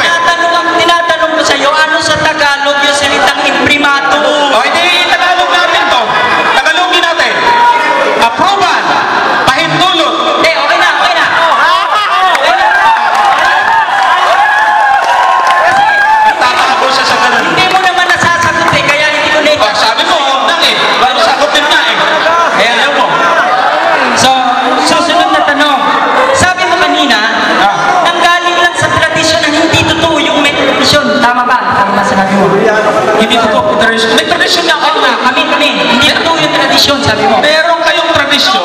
Hindi ko po tradisyon. May tradisyon na Oo ako. nga, kami, kami. Hindi totoo yung tradisyon, sabi mo. Meron kayong tradisyon.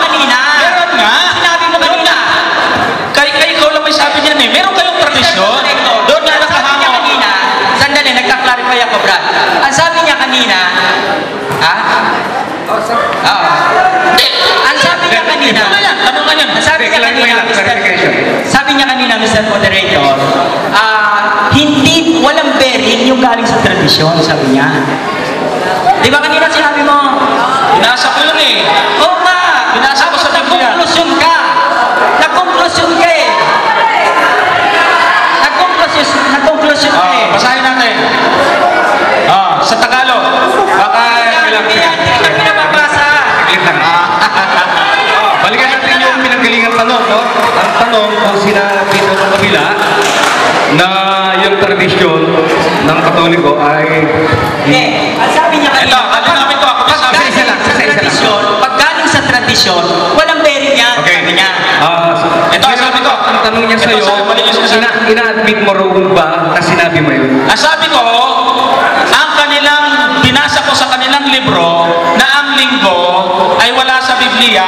Kanina. Meron nga. Sinabi mo kanina. Kay, kay ikaw lang may sabi niyan eh. Meron kayong tradisyon. Doon nga niya nakahanga. kanina, sandali, nagka-clarify ako, Brad. Ang sabi niya kanina, ha? Oo. Ang sabi niya kanina, Ang sabi niya kanina, Mr. Sabi niya kanina, Mr. Moderator, ah, hindi, walang bearing yung galing sa tradisyon, sabi niya. Di ba kanina sinabi mo? Binasa ko yun eh. Oo nga. Binasa ko sa Biblia. Nagkonklusyon ka. Nagkonklusyon ka eh. Nagkonklusyon, nagkonklusyon ka eh. Ah, basahin natin. Ah, sa Tagalog. Baka hindi ka pinababasa. Saglit lang. Oh, balikan natin yung pinanggalingan tanong, no? Ang tanong kung sinabi doon ng kabila na yung tradisyon ng Katoliko ay Eh, ang sabi niya kanina, Ito, alinawin ko ako. pag Sabi- galing sa lang. tradisyon, pag galing sa tradisyon, walang bearing yan, Okay. sabi niya. Ah, Ito, sabi ko. Ang tanong niya sa'yo, ina- ina-admit mo roon ba na sinabi mo yun? Ang sabi ko, ang kanilang, binasa ko sa kanilang libro na ang linggo ay wala sa Biblia,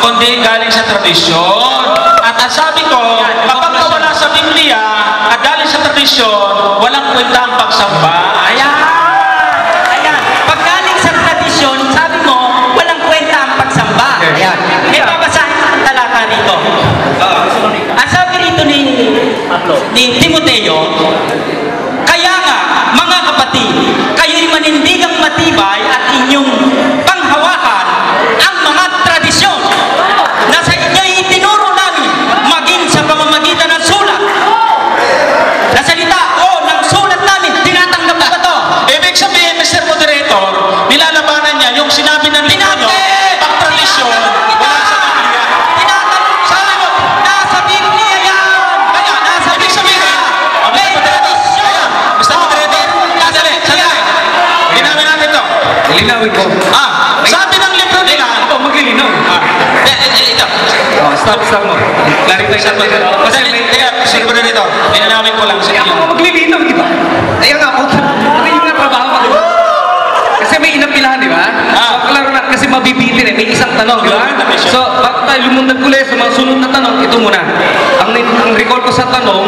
kundi galing sa tradisyon. At ang sabi ko, kapag wala sa Biblia at galing sa tradisyon, walang kwenta ang pagsamba. Ayan! Ayan! Pag galing sa tradisyon, sabi mo, walang kwenta ang pagsamba. Ayan. May babasahin ang talata rito. Ang sabi rito ni, ni Timoteo, kaya nga, mga kapatid, kayo'y manindigang matibay at inyong panghawakan ang mga tradisyon na sa inyo'y itinuro namin maging sa pamamagitan ng sulat na salita o ng sulat namin, tinatanggap mo ba to? tatanungin ko. Ah, sabi ng libro nila, Ako, maglilinaw. ah, ito. Oh, stop, stop mo. Clarify sa Sabi, Kasi teka, sige ba nito? Inanamin ko lang sa inyo. ako maglilinaw, di ba? Ayun nga, ako. Ano yung nga trabaho ko, di ba? Kasi may inapilahan, di ba? Ah. So, klaro na, kasi mabibitin eh. May isang tanong, di ba? So, bago tayo lumundag ulit sa mga sunod na tanong, ito muna. Ang, ang recall ko sa tanong,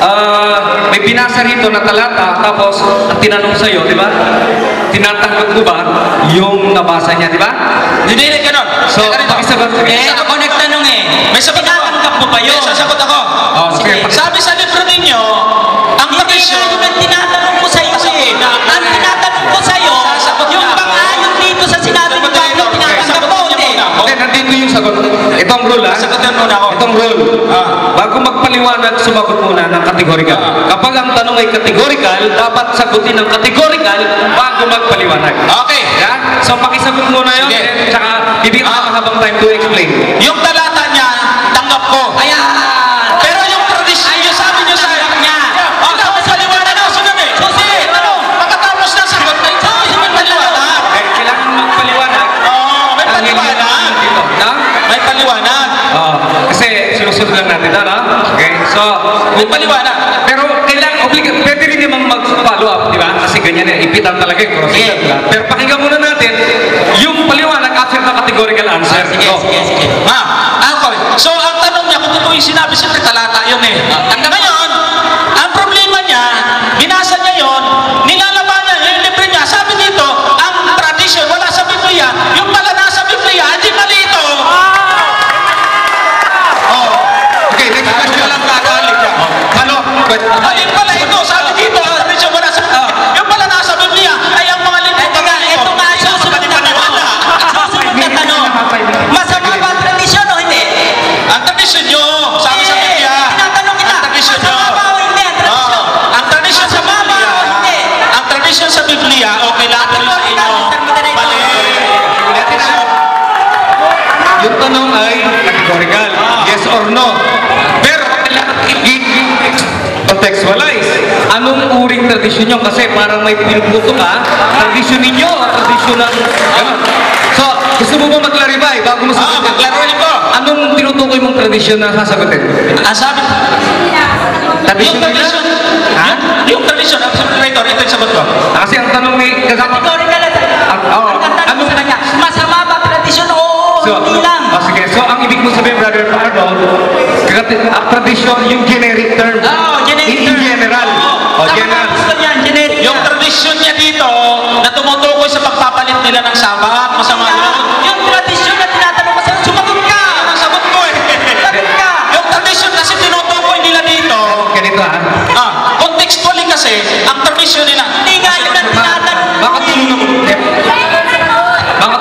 ah, may binasa rito na talata, tapos ang tinanong sa'yo, di ba? Tinatanggap mo ba yung nabasa niya, di ba? Hindi, hindi, ganun. So, pakisagot. Eh, ako nagtanong eh. May sagot ako. Tinatanggap mo ba yun? May sasagot ako. Oh, sige. Sige. Sabi sa libro ninyo, ang Hindi tradisyon, nga yun ang tinatanong ko sa'yo eh. Ang tinatanong ko sa'yo, yung bang ayon dito sa sinabi ni. Pablo, tinatanggap mo hindi. Hindi, nandito yung sagot. Itong rule, ha? Sagutin muna ako. Itong rule. Ah. Bago magpaliwanag, sumagot muna ng kategorikal. Kapag ang tanong ay kategorikal, dapat sagutin ng kategorikal bago magpaliwanag. Okay. Yeah? So, pakisagot muna yun. Eh, Tsaka, bibigyan Ah. ka mahabang time to explain. Yung talata niya, tanggap ko. Ayan. Pero yung tradisyon, yung sabi niyo sa Tanggap niya. Oh, dapat paliwanag ako sunod eh. Susi, tanong. Pagkatapos ng sagot, may may paliwanag. Eh, kailangan magpaliwanag. Oo, may Ang hindi paliwanag. dito. No? May paliwanag. Oo. kasi sinusunod lang natin, ano? Okay? So, May paliwanag. Pero kailangan, obligat, pwede rin naman mag-follow up, di ba? Kasi ipitan talaga yung di ba? Pero pakinggan muna natin yung paliwanag after the categorical answer. Ah, sige, So, sige, sige. Ha? Okay. So, ang tanong niya, kung totoo yung sinabi, siyempre talata yun eh. Tanggap ngayon, tanong ay categorical. Yes or no. Pero kailangan i-contextualize. Anong uring tradisyon nyo? Kasi parang may pinuputo ka, tradisyon ninyo o tradisyon ng... Ganun. So, gusto mo ba mag-clarify bago mo Ah, sagutin? maglaruin ko. Anong tinutukoy mong tradisyon na sasagutin? Ang sabi, Tradisyon nila? Ha? yung, tradisyon, ang sabi Rector, ito yung sagot ko. Ah, Kasi ang tanong ni kasama... Categorical na Ah. Ang tanong Ano- sa kanya, masama ba sabihin, Brother Arnold, ang tradisyon, yung generic term. Oo, generic In, in term. general. Oh, Sa mga general. gusto niyan, generic Yung tradisyon niya dito, na tumutukoy sa pagpapalit nila ng sabat, masama yun. Yung tradisyon na tinatanong ko sa'yo, sumagot ka! Yan ang sagot ko eh. Sumagot ka! Yung tradisyon kasi tinutukoy nila dito, Ganito ah. ah, contextually kasi, ang tradisyon nila, Hindi nga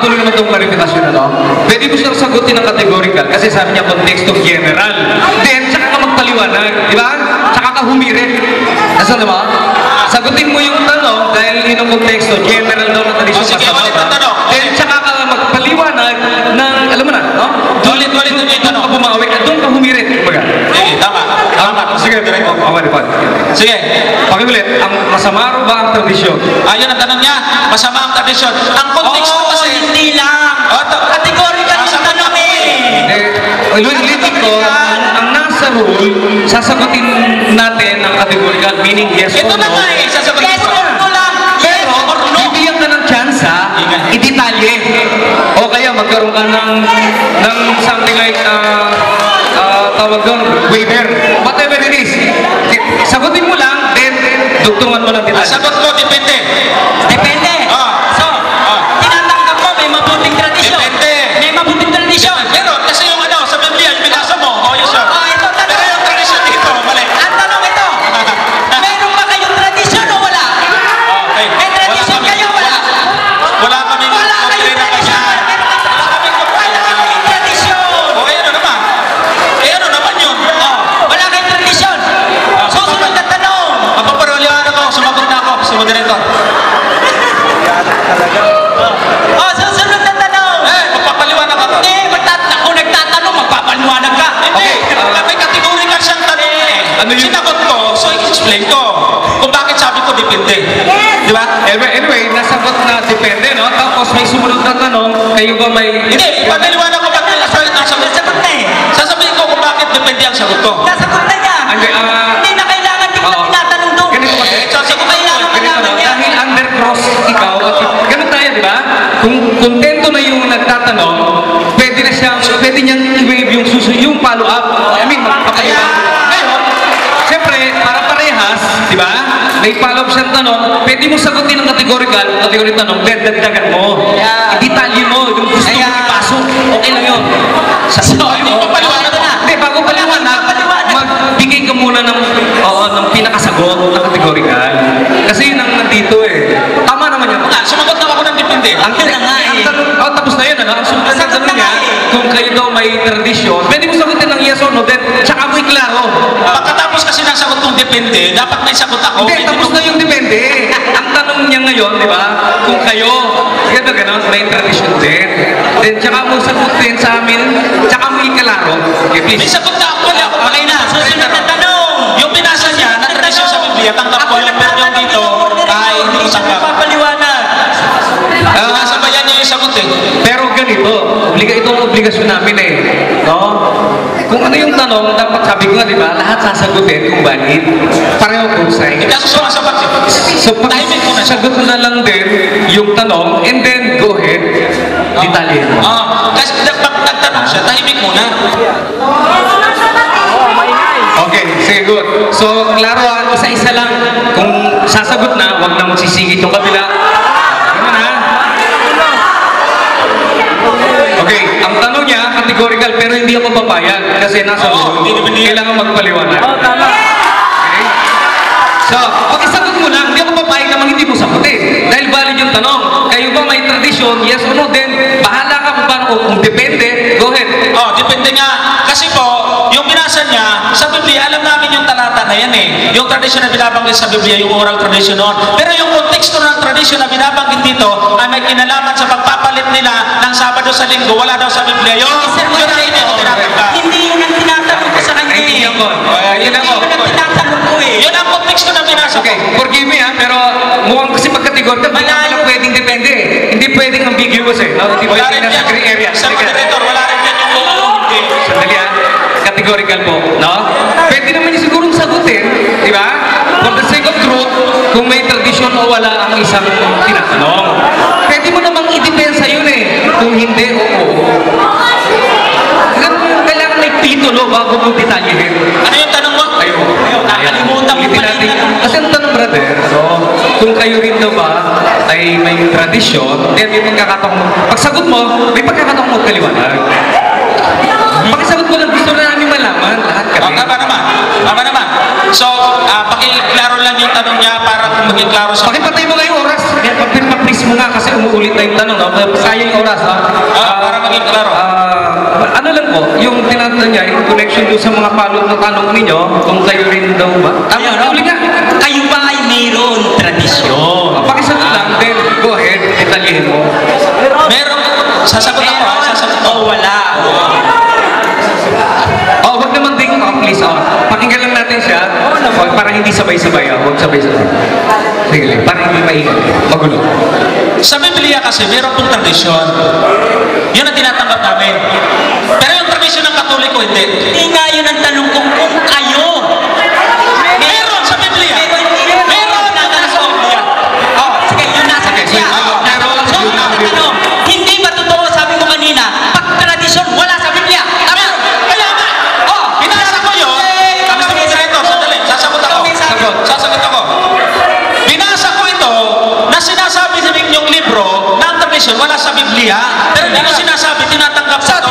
Baka tuloy naman itong clarification na to. Pwede mo siyang sagutin ng categorical kasi sabi niya context of general. Then, tsaka ka magpaliwanag. Di ba? Tsaka ka humirit. Nasa na ba? Sagutin mo yung tanong dahil yun ang konteksto. General daw na tradisyon. Oh, sige, ulit ang tanong. Then, tsaka ka magpaliwanag ng, alam mo na, no? Ulit, ulit, ulit, Doon ka tanong. bumawi at doon ka humirit. Kumbaga. Sige, tama. Tama. Sige, oh, oh, okay, fine. Sige. Pakiulit, ang masama ro ba ang tradisyon? Ayun ang tanong niya. Masama ang tradisyon. Ang konteksto Oo, kasi, hindi lang. Oh, to- Categorical yung tanong eh. Eh, ulitin ko, ang, ang nasa rule, sasagutin natin ang categorical, meaning yes ito or na no. nga eh, sasagot Yes or no lang. Yes Pero, or no. bibigyan ka ng chance ha, Ingat. i-detalye. O kaya magkaroon ka ng, ng something like, uh, tawag doon, waiver. Whatever it is. Sagutin mo lang, then, dugtungan mo ng Ang sagot ko, depende. Depende. Ah. Na ako, sumagot na ito. Oh, susunod na tanong. Eh, magpapaliwanag ako. Hindi, magtat kung nagtatanong, magpapaliwanag ka. Hindi, Okay, may categorical siyang tanong eh. Ano yun? Sinagot ko, so i-explain ko. Kung bakit sabi ko depende. Di ba? Anyway, anyway, nasagot na depende, no? Tapos may sumunod na tanong, kayo ba may... Hindi, ipapaliwanag ko ba't nila sagot ang sagot. Sasagot na eh. Sasabihin ko kung bakit depende ang sagot ko. Sasagot na niya. Hindi, ah, Hindi na kailangan di ko na oo. tinatanong doon. Ganito kasi. Eh, sasagot ko Kailangan yun. Ganito, malaman niya. Undercross ikaw, ganun tayo, di ba? Kung kontento na yung nagtatanong, pwede na siyang, pwede niyang i-wave yung susu, yung follow-up. I mean, magpapaliwan. Ngayon, siyempre, para parehas, di ba? May follow-up siyang tanong, pwede mo sagutin ng categorical, category tanong, then dagdagan mo. Yeah. I-detalye mo, yung gusto mo ipasok. Okay lang yun. Sa, So, hindi ko paliwanag Ito na. hindi, bago Paliwanag. magbigay ka muna ng, oo, ng pinakasagot na categorical. Kasi yun ang nandito eh. Tama naman yan. Ah, sumagot na ako ng depende. Ang Yun na nga ang eh. tanong- oh, tapos na yun, ano? Ang na Sagot tanong niya, eh. kung kayo daw may tradisyon, pwede mo sagutin ng yes or no, then, tsaka mo iklaro. Pagkatapos kasi ng sagot kong depende, dapat may sagot ako. Hindi, tapos na yung depende. Ang tanong niya ngayon, di ba? Kung kayo, yan na gano'n, may tradisyon din. Then, tsaka mo sagutin sa amin, tsaka mo iklaro. Okay, May please. sagot na ako. Wala ako. Okay na, susunod na sa Biblia, tanggap ko yung yung dito, ay hindi tanggap. Papaliwanag. Ah, Nasabayan niya yung sagot eh. Pero ganito, obliga itong obligasyon namin eh. No? Kung ano yung tanong, dapat sabi ko nga, di ba, lahat sasagutin kung valid. Pareho both sides. Hindi ako sumasabat eh. So, pag sagot mo na lang din yung tanong, and then go ahead, detalyin mo. Ah, kasi nagtanong siya, tahimik muna. Sige, good. So, klaro isa-isa lang. Kung sasagot na, wag na magsisingit yung kabila. Ganun ha? Okay, ang tanong niya, categorical, pero hindi ako papayag kasi nasa Oo, loob. hindi naman niya- Kailangan magpaliwanag. Okay? So, pag isagot mo lang, hindi ako papayag naman hindi mo sagutin. Dahil valid yung tanong. Kayo ba may tradisyon? Yes or no? Then, bahala ka kung paano, kung depende, go ahead. Oh, depende nga. Kasi po, yung binasa niya, sa Biblia, alam namin yung talata na yan eh. Yung tradisyon na binabanggit sa Biblia, yung oral tradition noon. Pero yung konteksto ng tradisyon na binabanggit dito, ay may kinalaman sa pagpapalit nila ng Sabado sa Linggo. Wala daw sa Biblia. Yun, Sir, yun ang hindi ko tinatanggap. Hindi yun ang tinatanong ko sa kanya eh. Ko. Ay, Yun yun ako. Yun ang tinatanong ko eh. Yun ang konteksto na binasa ko. Okay, forgive me ha, pero mukhang kasi magkategorya, hindi Malayo. naman pwedeng depende. Hindi pwedeng ambiguous eh. Hindi pwedeng nasa gray area. Sige. moderator, wala Categorical po, no? Pwede naman niya sigurong sagutin, di ba? For the sake of truth, kung may tradisyon o wala ang isang tinatanong. Pwede mo namang i-depensa yun eh. Kung hindi, oo. Kailangan may titulo bago mo detalyehin. Ano yung tanong mo? Ayun. Nakalimutan mo Ulitin pala. Kasi ang tanong, brother, so, kung kayo rin daw ba ay may tradisyon, then may pagkakataong mo, pagsagot mo, may pagkakataong mo kaliwanag. Pakisagot mo lang, gusto na namin malaman lahat Oh, kami. tama naman. Tama naman. So, ah, pakiklaro lang yung tanong niya para maging klaro sa... Pakipatay mo nga yung oras. Kaya pag please mo nga kasi umuulit na yung tanong. No? Sayang yung oras. Ha? Ah, para maging klaro. Ah, ano lang po, yung tinatanong niya, in connection doon sa mga palot na tanong ninyo, kung kayo rin daw ba? Tama, Ayun, no? uli nga. Kayo ba ay mayroon tradisyon? Ah, Pakisagot lang, then go ahead, detalyehin mo. Meron, sasagot ako ha, sasagot ako. O wala. Oh, wag naman ding oh, please. Oh. Pakinggan lang natin Wag para hindi sabay-sabay. Oh. Wag sabay-sabay. Sige lang. Para hindi maingay. Magulo. Sa Biblia kasi, meron pong tradisyon. Yun ang tinatanggap namin. Pero yung tradisyon ng Katoliko, hindi. Hindi nga yun ang tanong ko kung kayo. Wala sa Biblia. Pero hindi ko sinasabi, tinatanggap ko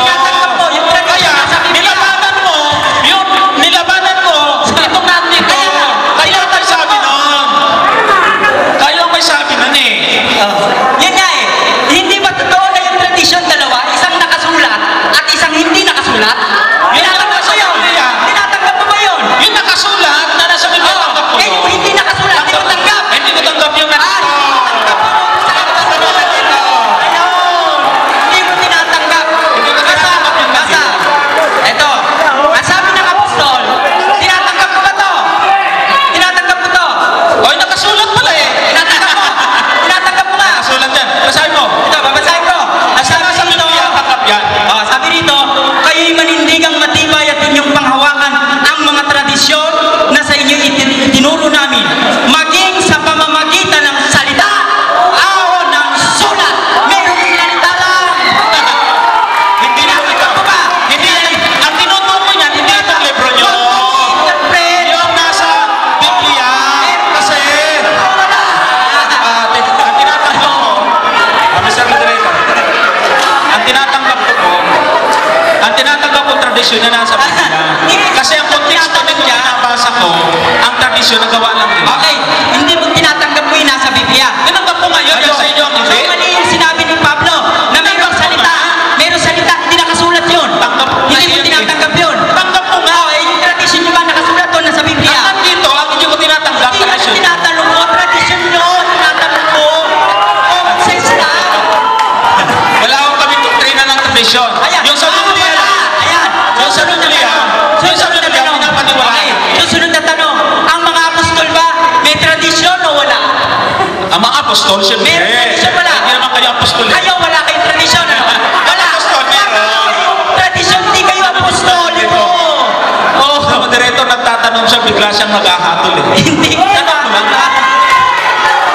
siya, bigla siyang naghahatol eh. Hindi. Ano?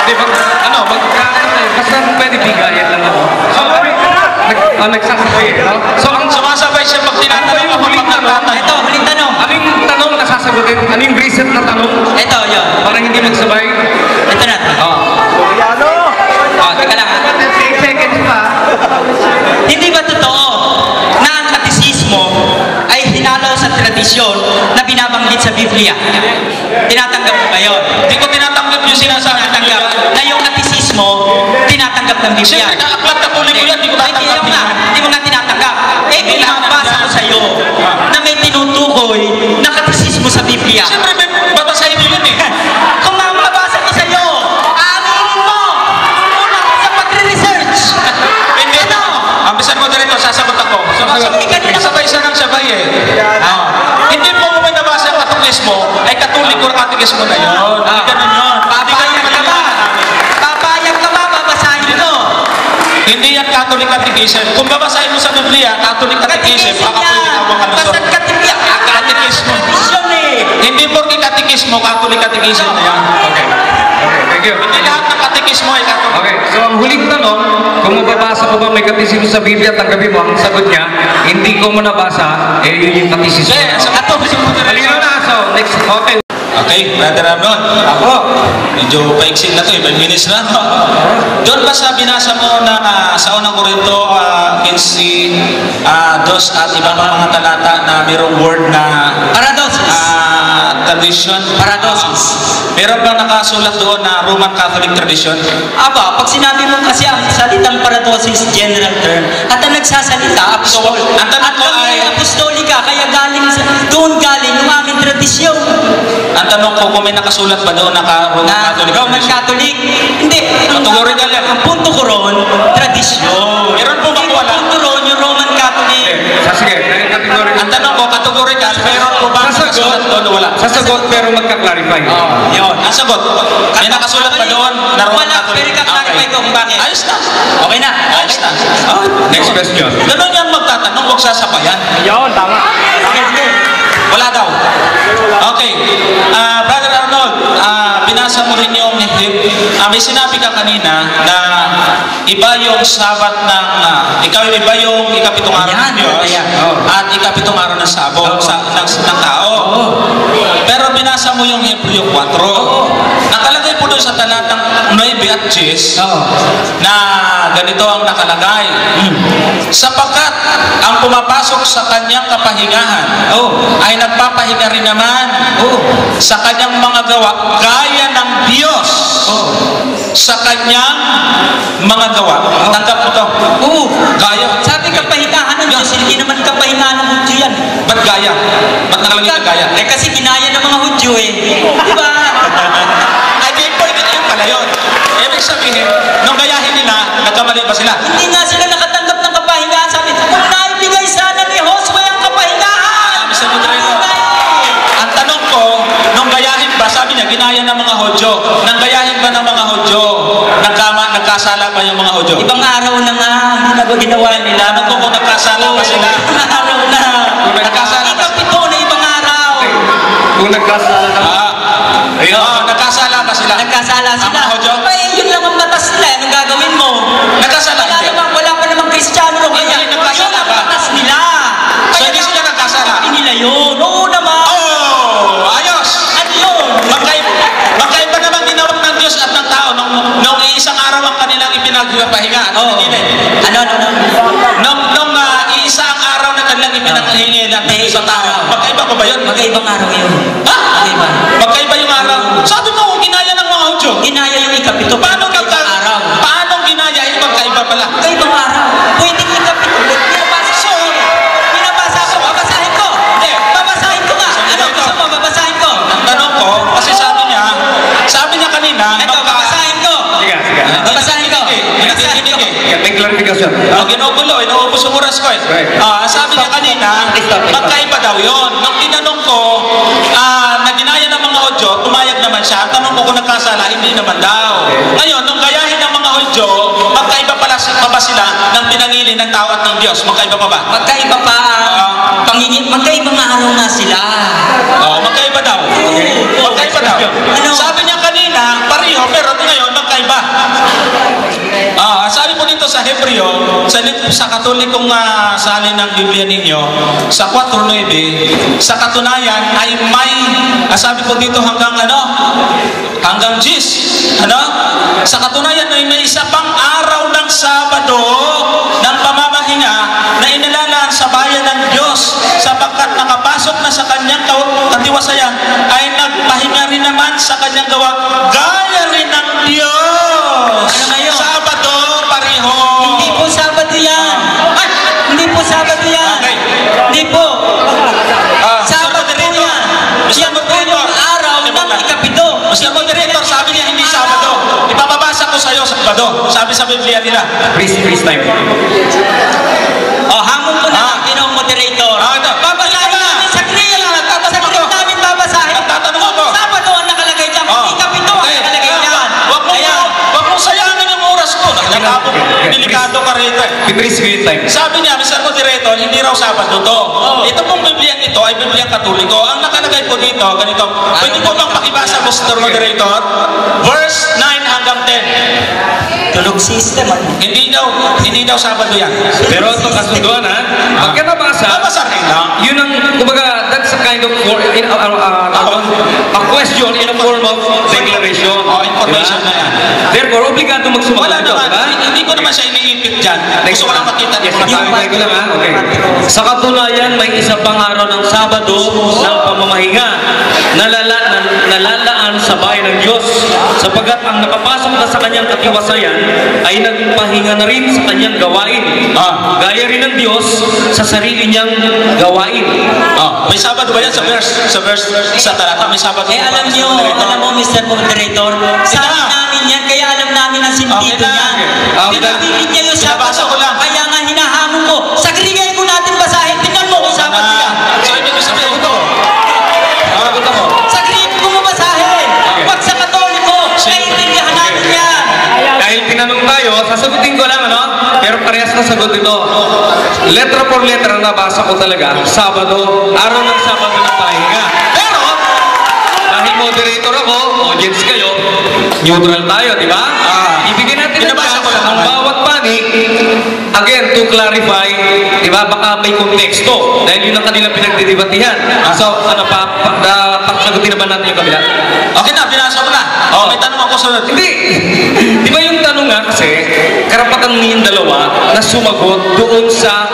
Di ba, ano, mag, basta pwede bigayan lang ako. So, nag, oh, nagsasabay eh, no? So, ang, Sumasabay siya pag tinatanong ako Huling tanong. Ito, huling tanong. ano yung tanong na sasagutin? Ano yung reset na tanong? Ito, yun. Parang hindi magsabay. Ito na. Oo. Oh, teka lang. ha? 10 seconds pa. Hindi ba totoo na ang katisismo ay hinalaw sa tradisyon na binabanggit sa Biblia? Tinatanggap mo ba yun? Hindi ko tinatanggap yung sinasabi ng Tinatanggap na yung katisismo, tinatanggap ng Biblia. Siyempre, na-upload na tuloy ko yan, hindi ko Hindi tatanggap yan. hindi mo nga tinatanggap. Eh, binabasa ko sa iyo Ah. na may tinutukoy na katisismo sa Biblia. Siyempre, may babasahin mo yun eh. Kung nga mabasa ko sa iyo, aaminin mo. Una ka sa pagre-research. Hindi. Ano? Ang bisan moderator, sasagot ako. Sumasagot. Hindi ka nila- Sabay siya ng sabay eh. Ah. Hindi mo mo may nabasa ang katekismo, ay ang katekismo na yun. Hindi ganun yun. Papayag ka ba? Papayag ka ba? Babasahin mo. Hindi yan Catholic Catechism. Kung babasahin mo sa Biblia, Catholic Catechism, baka pwede ka yan. makalusot. Basta katikism. Ah. Tradisyon eh. Hindi porke katekismo, Catholic Catechism na yan. Okay. Okay, thank you. Hindi lahat ng katekismo ay Catholic. Okay, so ang huling tanong, kung mababasa ko ba may katisismo sa Biblia, tanggapin mo, ang sagot niya, hindi ko mo nabasa, eh yun yung katisismo. Hindi, sa kato, si moderator. Halino na, so next, okay. Okay, Brother Arnold. Ako, Medyo paiksin na to, eh, 5 minutes na. Doon ba sa binasa mo na ah, sa unang Korinto, uh, 15, ah, dos at iba pang mga talata na mayroong word na Paradosis. ah, tradition? Paradosis. Meron bang nakasulat doon na Roman Catholic tradition? Aba, pag sinabi mo kasi ang salitang paradosis, general term, at ang nagsasalita, apostol, So, ang tanong at ko ay- apostolika, kaya galing sa, doon galing yung aming tradisyon Ang tanong ko kung may nakasulat ba doon naka Roman na Catholic Roman? Catholic. Hindi. Ang, Categorical yan. ang punto ko ron, tradisyon. Meron po bang wala? Ang punto ron, yung Roman Catholic. okay. Sa sige, dahil kategory. Ang tanong ko, categorical, meron po ba nakasulat doon o wala? Sasagot pero magka-clarify. Yun. Ang sagot, may nakasulat ba doon na Roman Wala, Catholic? pero kaklarify ko kung bakit. Ayos na. Okay na. Ayos na. Oh, Next question. Ganun yan magtatanong, huwag sasabayan. Yun, tama. Sige, sige. Wala daw. Okay. Ah, Brother Arnold, ah, binasa mo rin yung ah, may sinabi ka kanina na iba yung sabat ng ah, ikaw iba yung ikapitong araw ng Diyos ayan. at ikapitong araw ng sabot sa, ng, ng tao. Pero binasa mo yung Hebreo 4. Nakalagay po doon sa talatang 9 at 10 Oo. na ganito ang nakalagay. Sapagkat ang pumapasok sa kanyang kapahingahan Oh. ay nagpapahinga rin naman sa kanyang mga gawa gaya ng Diyos sa kanyang mga gawa. Tanggap mo to. Oo. Gaya. Sabi kapahingahan ng Diyos, hindi naman kapahingahan ng Hudyo yan. Ba't gaya? Ba't nakalagay na gaya? Eh kasi ginaya ng mga Hudyo eh. Di ba? Ay, di po, hindi yun pala yun. Ibig sabihin, nung gayahin nila, nagkamali ba sila? Hindi nga sila nakatanggap ng kapahingahan. Sabi, kung naibigay sana ni Josue ang kapahingahan. Mr. Moderator. Ang tanong ko, nung gayahin ba, sabi niya, ginaya ng mga Hodyo. Nang gayahin ba ng mga Hodyo, nagkama, nagkasala ba yung mga Hodyo? Ibang araw na nga, hindi na ba ginawa nila? Tanong ko kung nagkasala ba sila. Ibang araw na. Nagkasala ba Ikaw pito na ibang araw. Kung nagkasala ka, Ah, ayun, oh, nagkasala ba sila? Nagkasala Ang sila. mga Hodyo? Nagkasala Wala hindi. naman, wala pa namang kristyano ro kaya. Hindi, nagkasala ba? batas nila. So, hindi sila nagkasala? Nila yun. Oo naman. Oh, ayos! Ano yun? Magkaiba, magkaiba naman ginawag ng Diyos at ng tao nung, nung isang araw ang kanilang ipinagpahinga at Oo. pinili. Ano, ano, ano? Nung, nung ah, isa ang araw na kanilang lang ipinanghihingi natin sa tao. Magkaiba pa ba yun? Magkaibang araw yun. Ha? Magkaiba. Magkaiba yung araw. Sabi mo, ginaya ng mga Hudyo. Ginaya yung ikapito. Paano magkaibang magka... araw? Paano ginaya? Eh, pala. Magkaibang araw. Pwedeng ikapito. Binabasa So, Binabasa ko. Babasahin ko. Hindi. Babasahin ko nga. Ano gusto mo? Babasahin ko. ang tanong ko, kasi sabi niya, sabi niya kanina, Ito, magka- babasahin ko. Sige, sige. Babasahin ko. Eh. Sige, May clarification. Oh, ginugulo, inuubos yung oras ko eh. Right. Ah, sabi niya kanina, magkaiba daw yun. Nung tinanong ko, ah, na ginaya ng mga Hodyo, tumayag naman siya. Ang tanong ko kung nagkasala, hindi naman daw. Ngayon, nung gayahin ng mga Hodyo, magkaiba pala pa ba sila ng pinangili ng tao at ng Diyos? Magkaiba pa ba? Magkaiba pa ang pangingin. Magkaibang araw na sila. Oo, magkaiba daw. Magkaiba daw. Ano? Sabi niya kanina, pareho, pero ngayon, magkaiba. Ah, sabi po dito sa Hebreo, sa, sa katolikong uh, salin ng Biblia ninyo, sa 4.9, sa katunayan ay may, ah, sabi po dito hanggang ano, hanggang Gis, ano? Sa katunayan ay may isa pang araw ng Sabado ng pamamahinga na inilalaan sa bayan ng Diyos sapagkat nakapasok na sa kanyang katiwasayan ay nagpahinga rin naman sa kanyang gawa gaya rin ng Diyos. Ano? Sabado, pareho. Hindi po Sabado yan. Ay, hindi po Sabado yan. Okay. Hindi po. Ah, Sabado po yan. Yan po yung araw ng ikapito. Mr. Moderator, sabi niya hindi Sabado. Ipapabasa ko sa iyo Sabado. Sabi sa Biblia nila. Freeze, freeze time. Oh, hamon ko na Ah. Ginong moderator. Ah, ito. Babasahin Ito na. namin sa Greek. Nagtatanong Sa Greek ako. namin babasahin. Nagtatanong Kung ako. Sabado ang nakalagay dyan. Oh. Kung ikapito ang Okay. nakalagay dyan. Wag mo, Kaya, wag mo sayangin yung Nakakabog, delikado ka rito. eh. Freeze time. Sabi niya, Mr. Moderator, hindi raw Sabado to. Ito pong Biblia ito ay Biblia Katoliko. Ang nakalagay po dito, ganito. Pwede po bang pakibasa, Mr. Moderator? Verse 9 hanggang 10. Tulog system. ano? Hindi daw, hindi daw Sabado yan. Pero ito kasunduan ha. Pagka nabasa, Babasa rin lang. yun ang, kumbaga, that's a kind of, for, in, uh, uh, uh, a question in a form of declaration. Oh, information Diba? na yan. Therefore, obligado magsumagot Wala naman. diba? Hindi ko naman siya iniipit dyan. Gusto ko lang makita Yes, natawag ko lang ha. Okay. Sa katunayan, may isa pang araw ng Sabado ng pamamahinga nalala, na, nalalaan sa bayan ng Diyos sapagkat ang nakapasok na sa kanyang katiwasayan ay nagpahinga na rin sa kanyang gawain. Ah. Gaya rin ng Diyos sa sarili niyang gawain. Oh, may Sabado ba yan sa verse? Sa verse, sa talata, may Sabado Eh alam niyo, Moderator? alam mo Mr. Moderator, sabi Ika. namin yan, kaya alam namin ang sentido Okay na. niyan. Okay na. Pinipilit niya yung Sabado, ko lang. kaya nga hinahamon ko. Sa Grigay ko natin basahin, tingnan mo kung Sabado Na, yan. so ibig sabihin ito. Ah, ito mo. Sa Grigay ko mo basahin. Huwag sa Katoliko, naiintindihan natin yan. Dahil tinanong tayo, sasagutin ko lang ano, pero parehas na sagot ito. Letra por letra na nabasa ko talaga, Sabado, araw ng Sabado ng pahinga. Pero, dahil moderator ako, audience kayo, neutral tayo, di ba? Ah. Ibigyan natin ng Binabasa ko chance ang bawat panig, again, to clarify, di ba, baka may konteksto, dahil yun ang kanilang pinagdidibatihan. Ah. So, ano pa, pa, na, ba natin yung kabila? Okay na, binasa ko na. Oh, may tanong ako sunod. Hindi. Di ba nga kasi, karapatan niyong dalawa na sumagot doon sa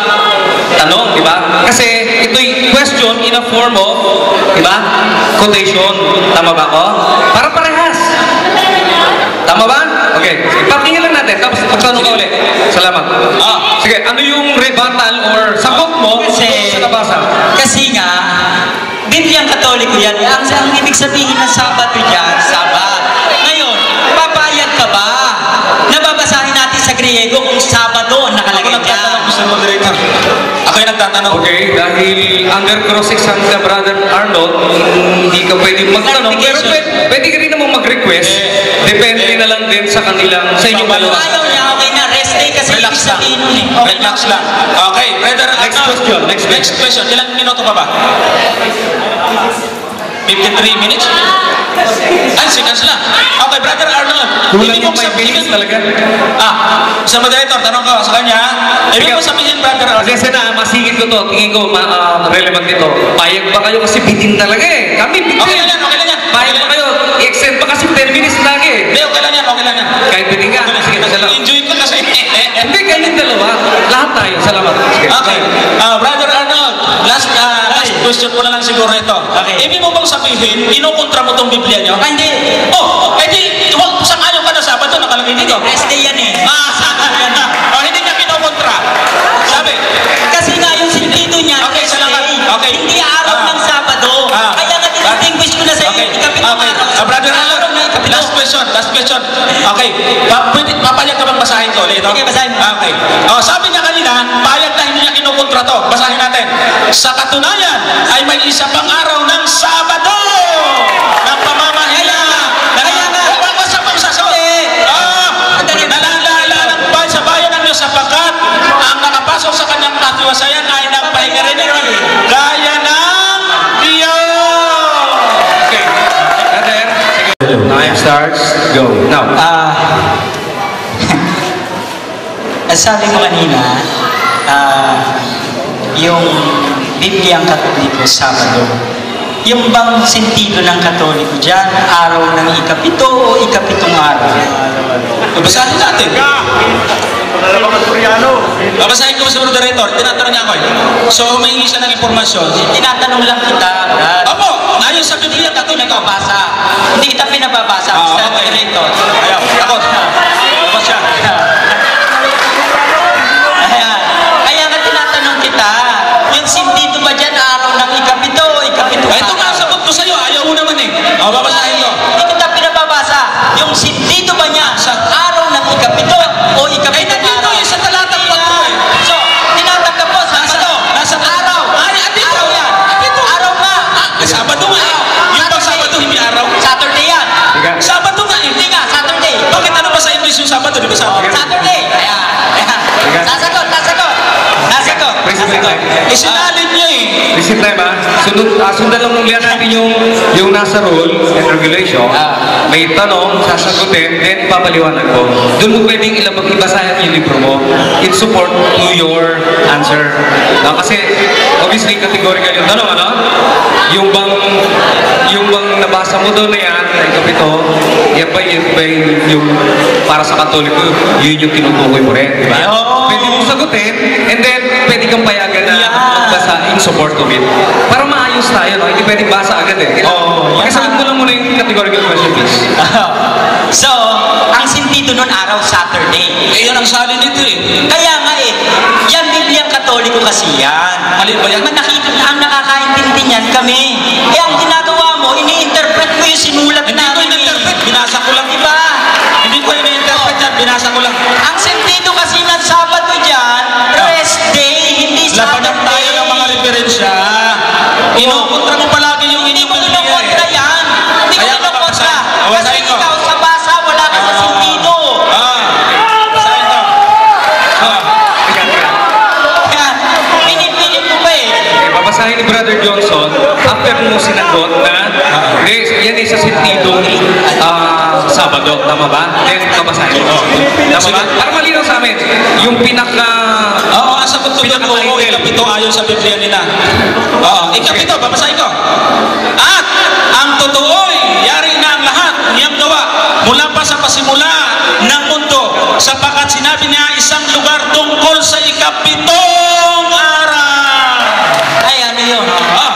tanong, di ba? Kasi ito'y question in a form of, di ba? Quotation. Tama ba ako? Para parehas. Tama ba? Okay. Sige, patingin lang natin. Tapos magtanong ka ulit. Salamat. Ah. Sige, ano yung rebuttal or sagot mo Kasi- sa nabasa? Kasi nga, Bibliang Katoliko yan. Ang, ang ibig sabihin ng Sabat yan, Sabat. Ngayon, papayag ka ba? Nababasahin natin sa Griego kung Sabado ang Ako nakalagay nagtatanong, dyan. Mr. Moderator. Ako yung nagtatanong. Okay, dahil under cross-exam ka, Brother Arnold, hindi ka pwedeng magtanong. Pero pwede, pwede ka rin namang mag-request. Depende na lang din sa kanilang, sa inyong dalawa. ayaw niya, okay na, rest day kasi Relax lang. sabihin nun eh. Okay Relax lang. Okay, brother. Next question, next Next question. Ilang minuto pa ba? 53 minutes? Ay, seconds lang. Okay, brother Arnold. Kulang yung mong 5 minutes talaga. Ah, sa moderator, tanong ka sa kanya. Ibig mo sabihin, brother Arnold. Kasi na, masigit ko to, tingin ko ma, ah, relevant ito. Payag ba kayo kasi bitin talaga eh. Kami bitin. Okay lang yan, okay lang yan. Payag ba kayo? I-extend pa kasi 10 minutes lagi eh. Hindi, okay lang yan, okay lang yan. Kahit bitin ka. Sige, salamat. Enjoy ko kasi. Hindi, kayong dalawa. Lahat tayo. Salamat. Okay. Ah, Brother question ko na lang siguro ito. Okay. Ibig mo bang sabihin, kinukontra mo tong Biblia nyo? Ah, hindi. Oh, edi, wag, sang-ayon ka na Sabado, nakalagay dito. Day yan eh. Ah, sang-ayon na. Oh, hindi niya kinukontra. Sabi, Kasi nga yung sentido niya, Okay, salamat. day. Okay. Hindi araw Ah. ng Sabado. Ah. Kaya nga distinguish ko na sa Okay. iyo, Okay. Ah, brother Last question, last question. Okay. Pa pwede, papayag ka bang basahin ko ulit? Sige, basahin mo. Okay. Oh, sabi niya kanina, payag na hindi niya kinukontra to. Basahin natin. Sa katunayan, ay may isa pang araw ng Sabado ng pamamahiya. Kaya nga. Oh, basta pang sasagot. Ah, Andali. nalalala ng bayan sa bayan ng Diyos sapagkat ang nakapasok sa kanyang katiwasayan ay nagpahinga rin gaya starts. Go. Now. Ah, ang sabi mo kanina, ah, yung Bibliang Katoliko Sabado, yung bang sentido ng Katoliko dyan, araw ng ikapito o ikapitong araw? Babasahin natin. Babasahin ko sa moderator. Tinatanong niya ako eh. So, humingi siya ng informasyon. Tinatanong lang kita, Brad. Opo, ayon sa Biblia, katoliko. pinababasa. Hindi kita pinababasa. Ah, Mr. okay. Moderator. Ayaw, ako. Ako siya. Ayan. Kaya nga tinatanong kita, yung sentido ba dyan araw ng ikapito o ikapitong Ah, Ito nga sagot ko sa'yo. Ayaw mo naman eh. O, babasahin ko. Hindi kita pinababasa. Yung sentido ba niya sa araw ng ikapito o Eh, ikapitong nandito araw? eh, sa talatang patro eh. So, tinatanggap po sa Nasa- Sabado. nasa- araw. Ay, andito. Araw yan. Andito. Araw nga. Eh, Sabado nga eh. Yung pag Sabado, hindi araw. Saturday yan. Sige. Sabado nga eh. Hindi nga, Saturday. Bakit ano ba sa Yung Sabado? Di ba Sabado? Saturday. Ayan. Ayan. Sasagot, sasagot. Sasagot. Sasagot. Mike. Isinalin niya eh. Listen time ha. Sunod, ah, sundan lang ulit natin yung, yung nasa rule and regulation. Ah. May tanong, sasagutin, then ipapaliwanag ko. Doon mo pwedeng ilabag, ibasahin yung libro mo in support to your answer. Ah, kasi, obviously, categorical yung tanong, ano? Yung bang, yung bang nabasa mo doon na yan, na ikapito, yan ba, yung, yung para sa katoliko, yun yung tinutukoy mo rin, di ba? Ayun. Pwede mo sagutin, and then, pwede kang payagan na Yeah. magbasa in support of it. Para maayos tayo, no? Hindi pwedeng basa agad eh. Oo, yan. Pakisagot mo lang muna yung categorical question, please. so, ang sentido nun araw Saturday. Eh, yan ang salin nito eh. Kaya nga eh, yan Bibliang Katoliko kasi yan. Mali ba yan? Man, nakita ang nakakaintindi niyan kami. Eh, ang ginagawa mo, ini-interpret mo yung sinulat Hindi Labanan tayo ng mga referensya. Inukontra mo palagi yung Hindi inyong ko Biblia kinukontra eh. yan. Hindi ko Kaya ka kinukontra. babasahin. O, Kasi ikaw sa basa, wala ka sa sentido. Ah, basahin ko. Ah, Kaya, pinipilit mo pa eh. Babasahin ni Brother Johnson after mo sinagot na hindi, yan ay sa sentido ah, Sabado, tama ba? Then babasahin mo. Tama ba? Para malinaw sa amin, yung pinaka... Oo, ko doon ko, Pinaka-title. ikapito ayon sa Biblia nila. Oo, ikapito, babasahin ko. At ang totoo'y yari na ang lahat niyang gawa mula pa sa pasimula ng mundo sapagkat sinabi niya isang lugar tungkol sa ikapitong araw. Ay, ano yun? Ah,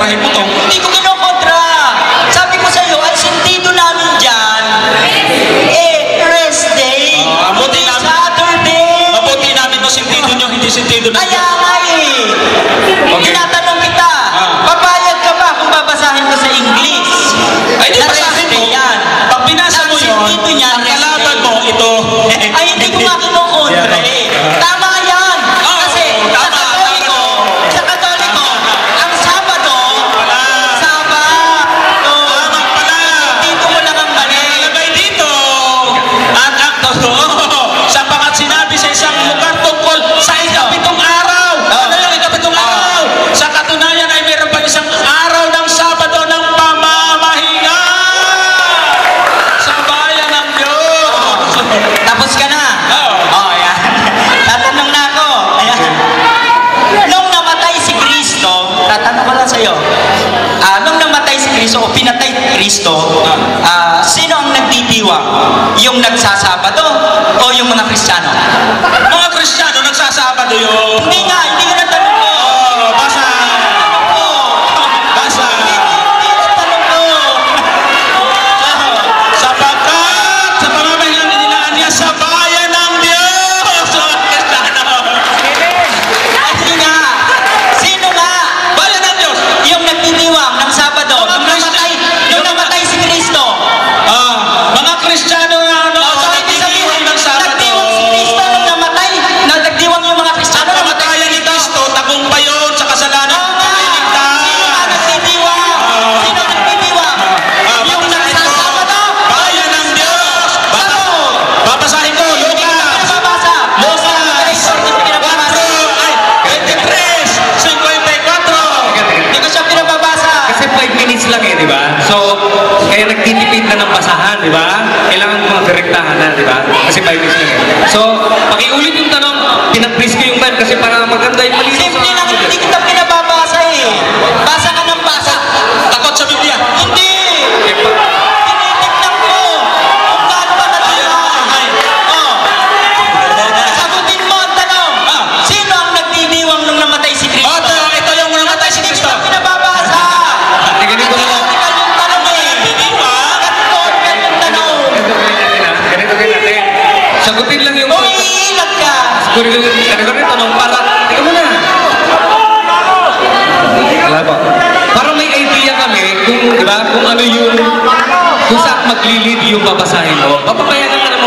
Kukontrahin mo to. hindi ko kinukontra. Sabi ko sa'yo, ang sentido namin dyan, eh, rest day. Ah, buti hindi namin- Saturday. Mabuti namin no sentido nyo, hindi sentido na. Kaya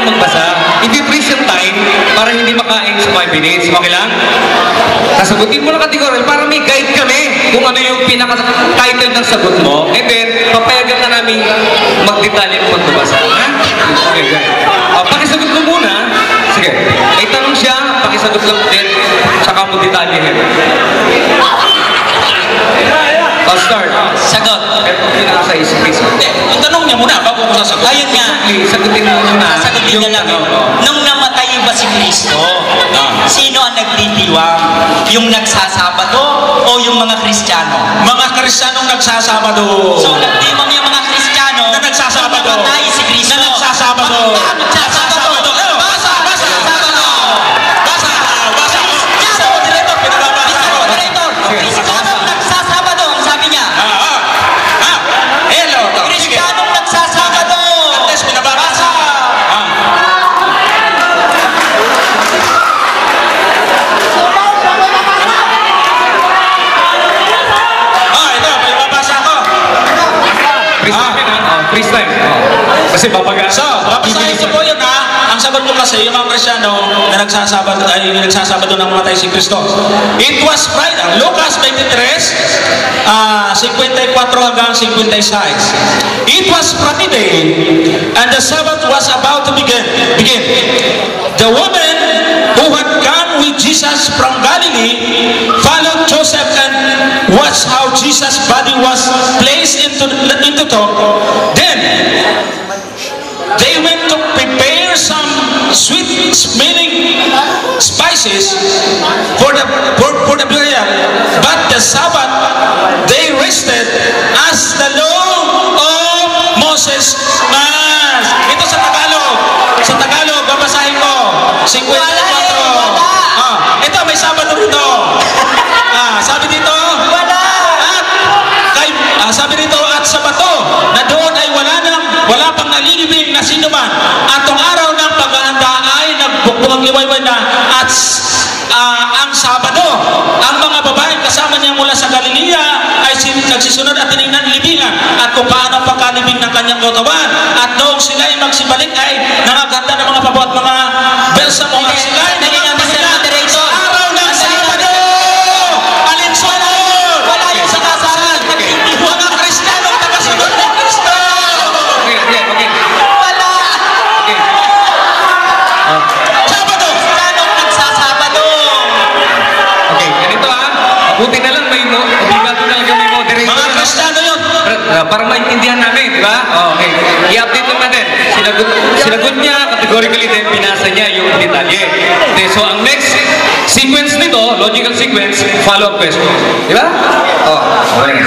Papapayagan ka naman magbasa. I-freeze yung time para hindi makain sa 5 minutes. Okay lang? Sasagutin mo na kategory para may guide kami kung ano yung pinaka-title ng sagot mo. And then, papayagan ka namin magdetalye kung magbabasa. Ha? Okay, good. Uh, pakisagot mo muna. Sige. May tanong siya, pakisagot lang din. Saka mo detalyehin. I'll start. Sagot. Ito pinaka sa isip please. Hindi, yung tanong niya muna bago ko sasagot. Ayun nga. Sagutin mo muna. Sasagutin yung niya lang. Oh. Nung namatay ba si Kristo? Sino ang nagdidiwang? Yung nagsasabado o yung mga Kristiyano? Mga Kristiyanong nagsasabado. So, nagdiwang yung mga Kristiyano na nagsasabado. nung namatay si Kristo. Na nagsasabado. Ano ba? Nagsasabado. Time. Oh. Kasi babaga. So, babasahin ko po yun ha. Ang sagot ko kasi, yung mga Krisyano na nagsasabado, ay nagsasabado ng matay si Kristo. It was Friday, Lucas 23, ah 54 hanggang 56. It was Friday, and the Sabbath was about to begin. begin. The woman who had come with Jesus from Galilee followed Joseph and watched how Jesus' body was placed into, into tomb. Smelling spices for the for, for the burial. But the Sabbath they rested as the law of Moses commands. Ito sa Tagalog. Sa Tagalog, babasahin ko. 54. Wala eh. Ah, ito may Sabado rito. Ah, sabi dito, Wala. at kay, ah, sabi rito at sa bato na doon ay wala nang wala pang nalilibing na sino man. At ang araw ng paghahanda ay nagbubumagliwayway na at ah, ang Sabado, ang mga babae kasama niya mula sa Galilea ay nagsisunod at tinignan libingan at kung paano pagkalibing ng kanyang katawan. At noong sila ay magsibalik ay nangaganda ng mga pabo mga para maintindihan namin, di ba? Oh, okay. I-update naman natin. Sinagot, sinagot niya, categorically din, binasa niya yung detalye. Okay, so ang next sequence nito, logical sequence, follow-up question. Di ba? Oh, okay.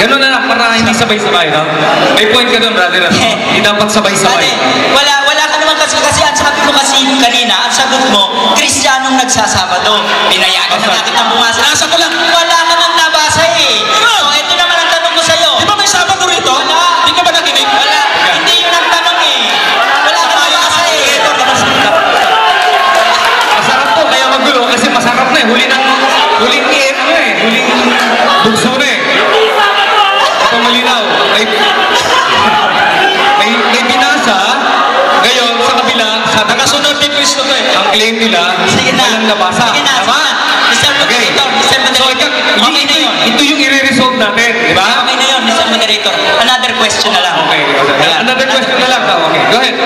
Ganun na lang, para hindi sabay-sabay, no? May point ka doon, brother. Ano? Hindi dapat sabay-sabay. Wala, wala ka naman kasi, kasi ang sabi mo kasi kanina, ang sagot mo, Kristiyanong nagsasabado. Pinayagan na natin ang bumasa. Nasa ko lang. Wala claim nila, Sige na. walang nabasa. Sige na. Tama? Mr. Okay. Moderator, Mr. So, Moderator. ikaw, Okay na yun. ito yung i-resolve natin, di ba? Okay na yun, Mr. Moderator. Another question na lang. Okay, Ayan. another question na lang. Okay, go ahead.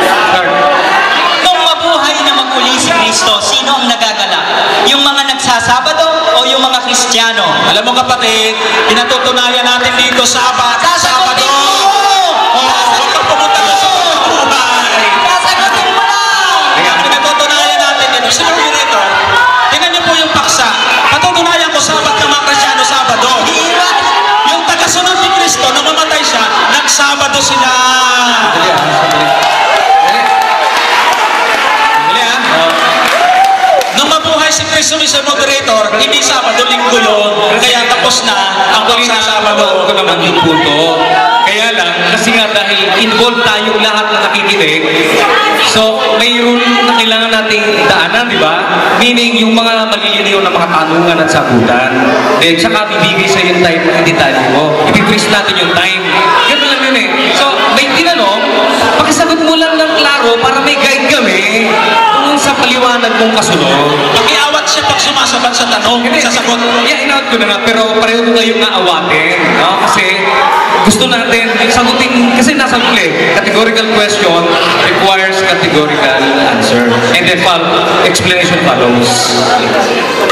Start. Nung mabuhay na maguli si Kristo, sino ang nagagala? Yung mga nagsasabado o yung mga Kristiyano? Alam mo kapatid, pinatutunayan natin dito Sabat, Sabado. Sasagutin Kristo ni Moderator, hindi Sabado, Linggo yun. Kaya tapos na ang pagsasabado. ko naman yung punto. Kaya lang, kasi nga dahil involved tayong lahat na nakikinig, so mayroon na kailangan nating daanan, di ba? Meaning, yung mga maliliniw na mga tanungan at sagutan. Then, tsaka bibigay sa yung time ng detalye mo. Ipipress natin yung time. Ganun lang yun eh. So, may tinanong, pakisagot mo lang ng klaro para may guide kami kung sa paliwanag mong kasunod. Pakiawat pag sumasabat sa tanong, sa sagot. Yeah, in-out ko na nga, pero pareho ko kayong naawatin. No? Kasi gusto natin sagutin, kasi nasa huli, categorical question requires categorical answer. And then follow, explanation follows.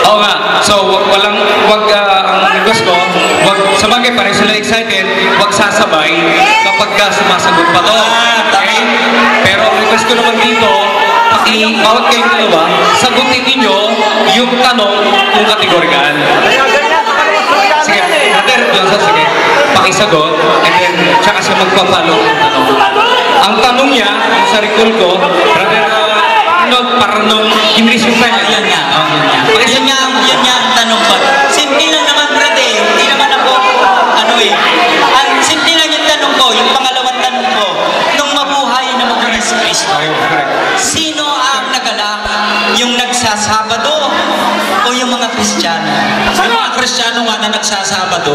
Oo nga, so walang, wag, ah, ang request ko, wag, sa bagay pareho sila excited, wag sasabay kapag ka sumasagot pa to. Okay? Pero ang request ko naman dito, bawat kayong dalawa, sagutin ninyo yung tanong kung kategorical. Sige, brother, Johnson, sige. Pakisagot, and then, tsaka siya magpapalo ng tanong. Ang tanong niya, sa recall ko, brother, uh, ano, parang nung English yung kanya. Yun nga, oh, yun nga. Yun nga, yun nga ang tanong ko. Simple lang naman, brad eh. Hindi naman ako, ano eh. Ang simple lang yung tanong ko, yung pangalawang tanong ko, nung mabuhay na maguli si Kristo, sino? Yung nagsasabado o yung mga Kristiyano? Yung mga Kristiyano nga na nagsasabado,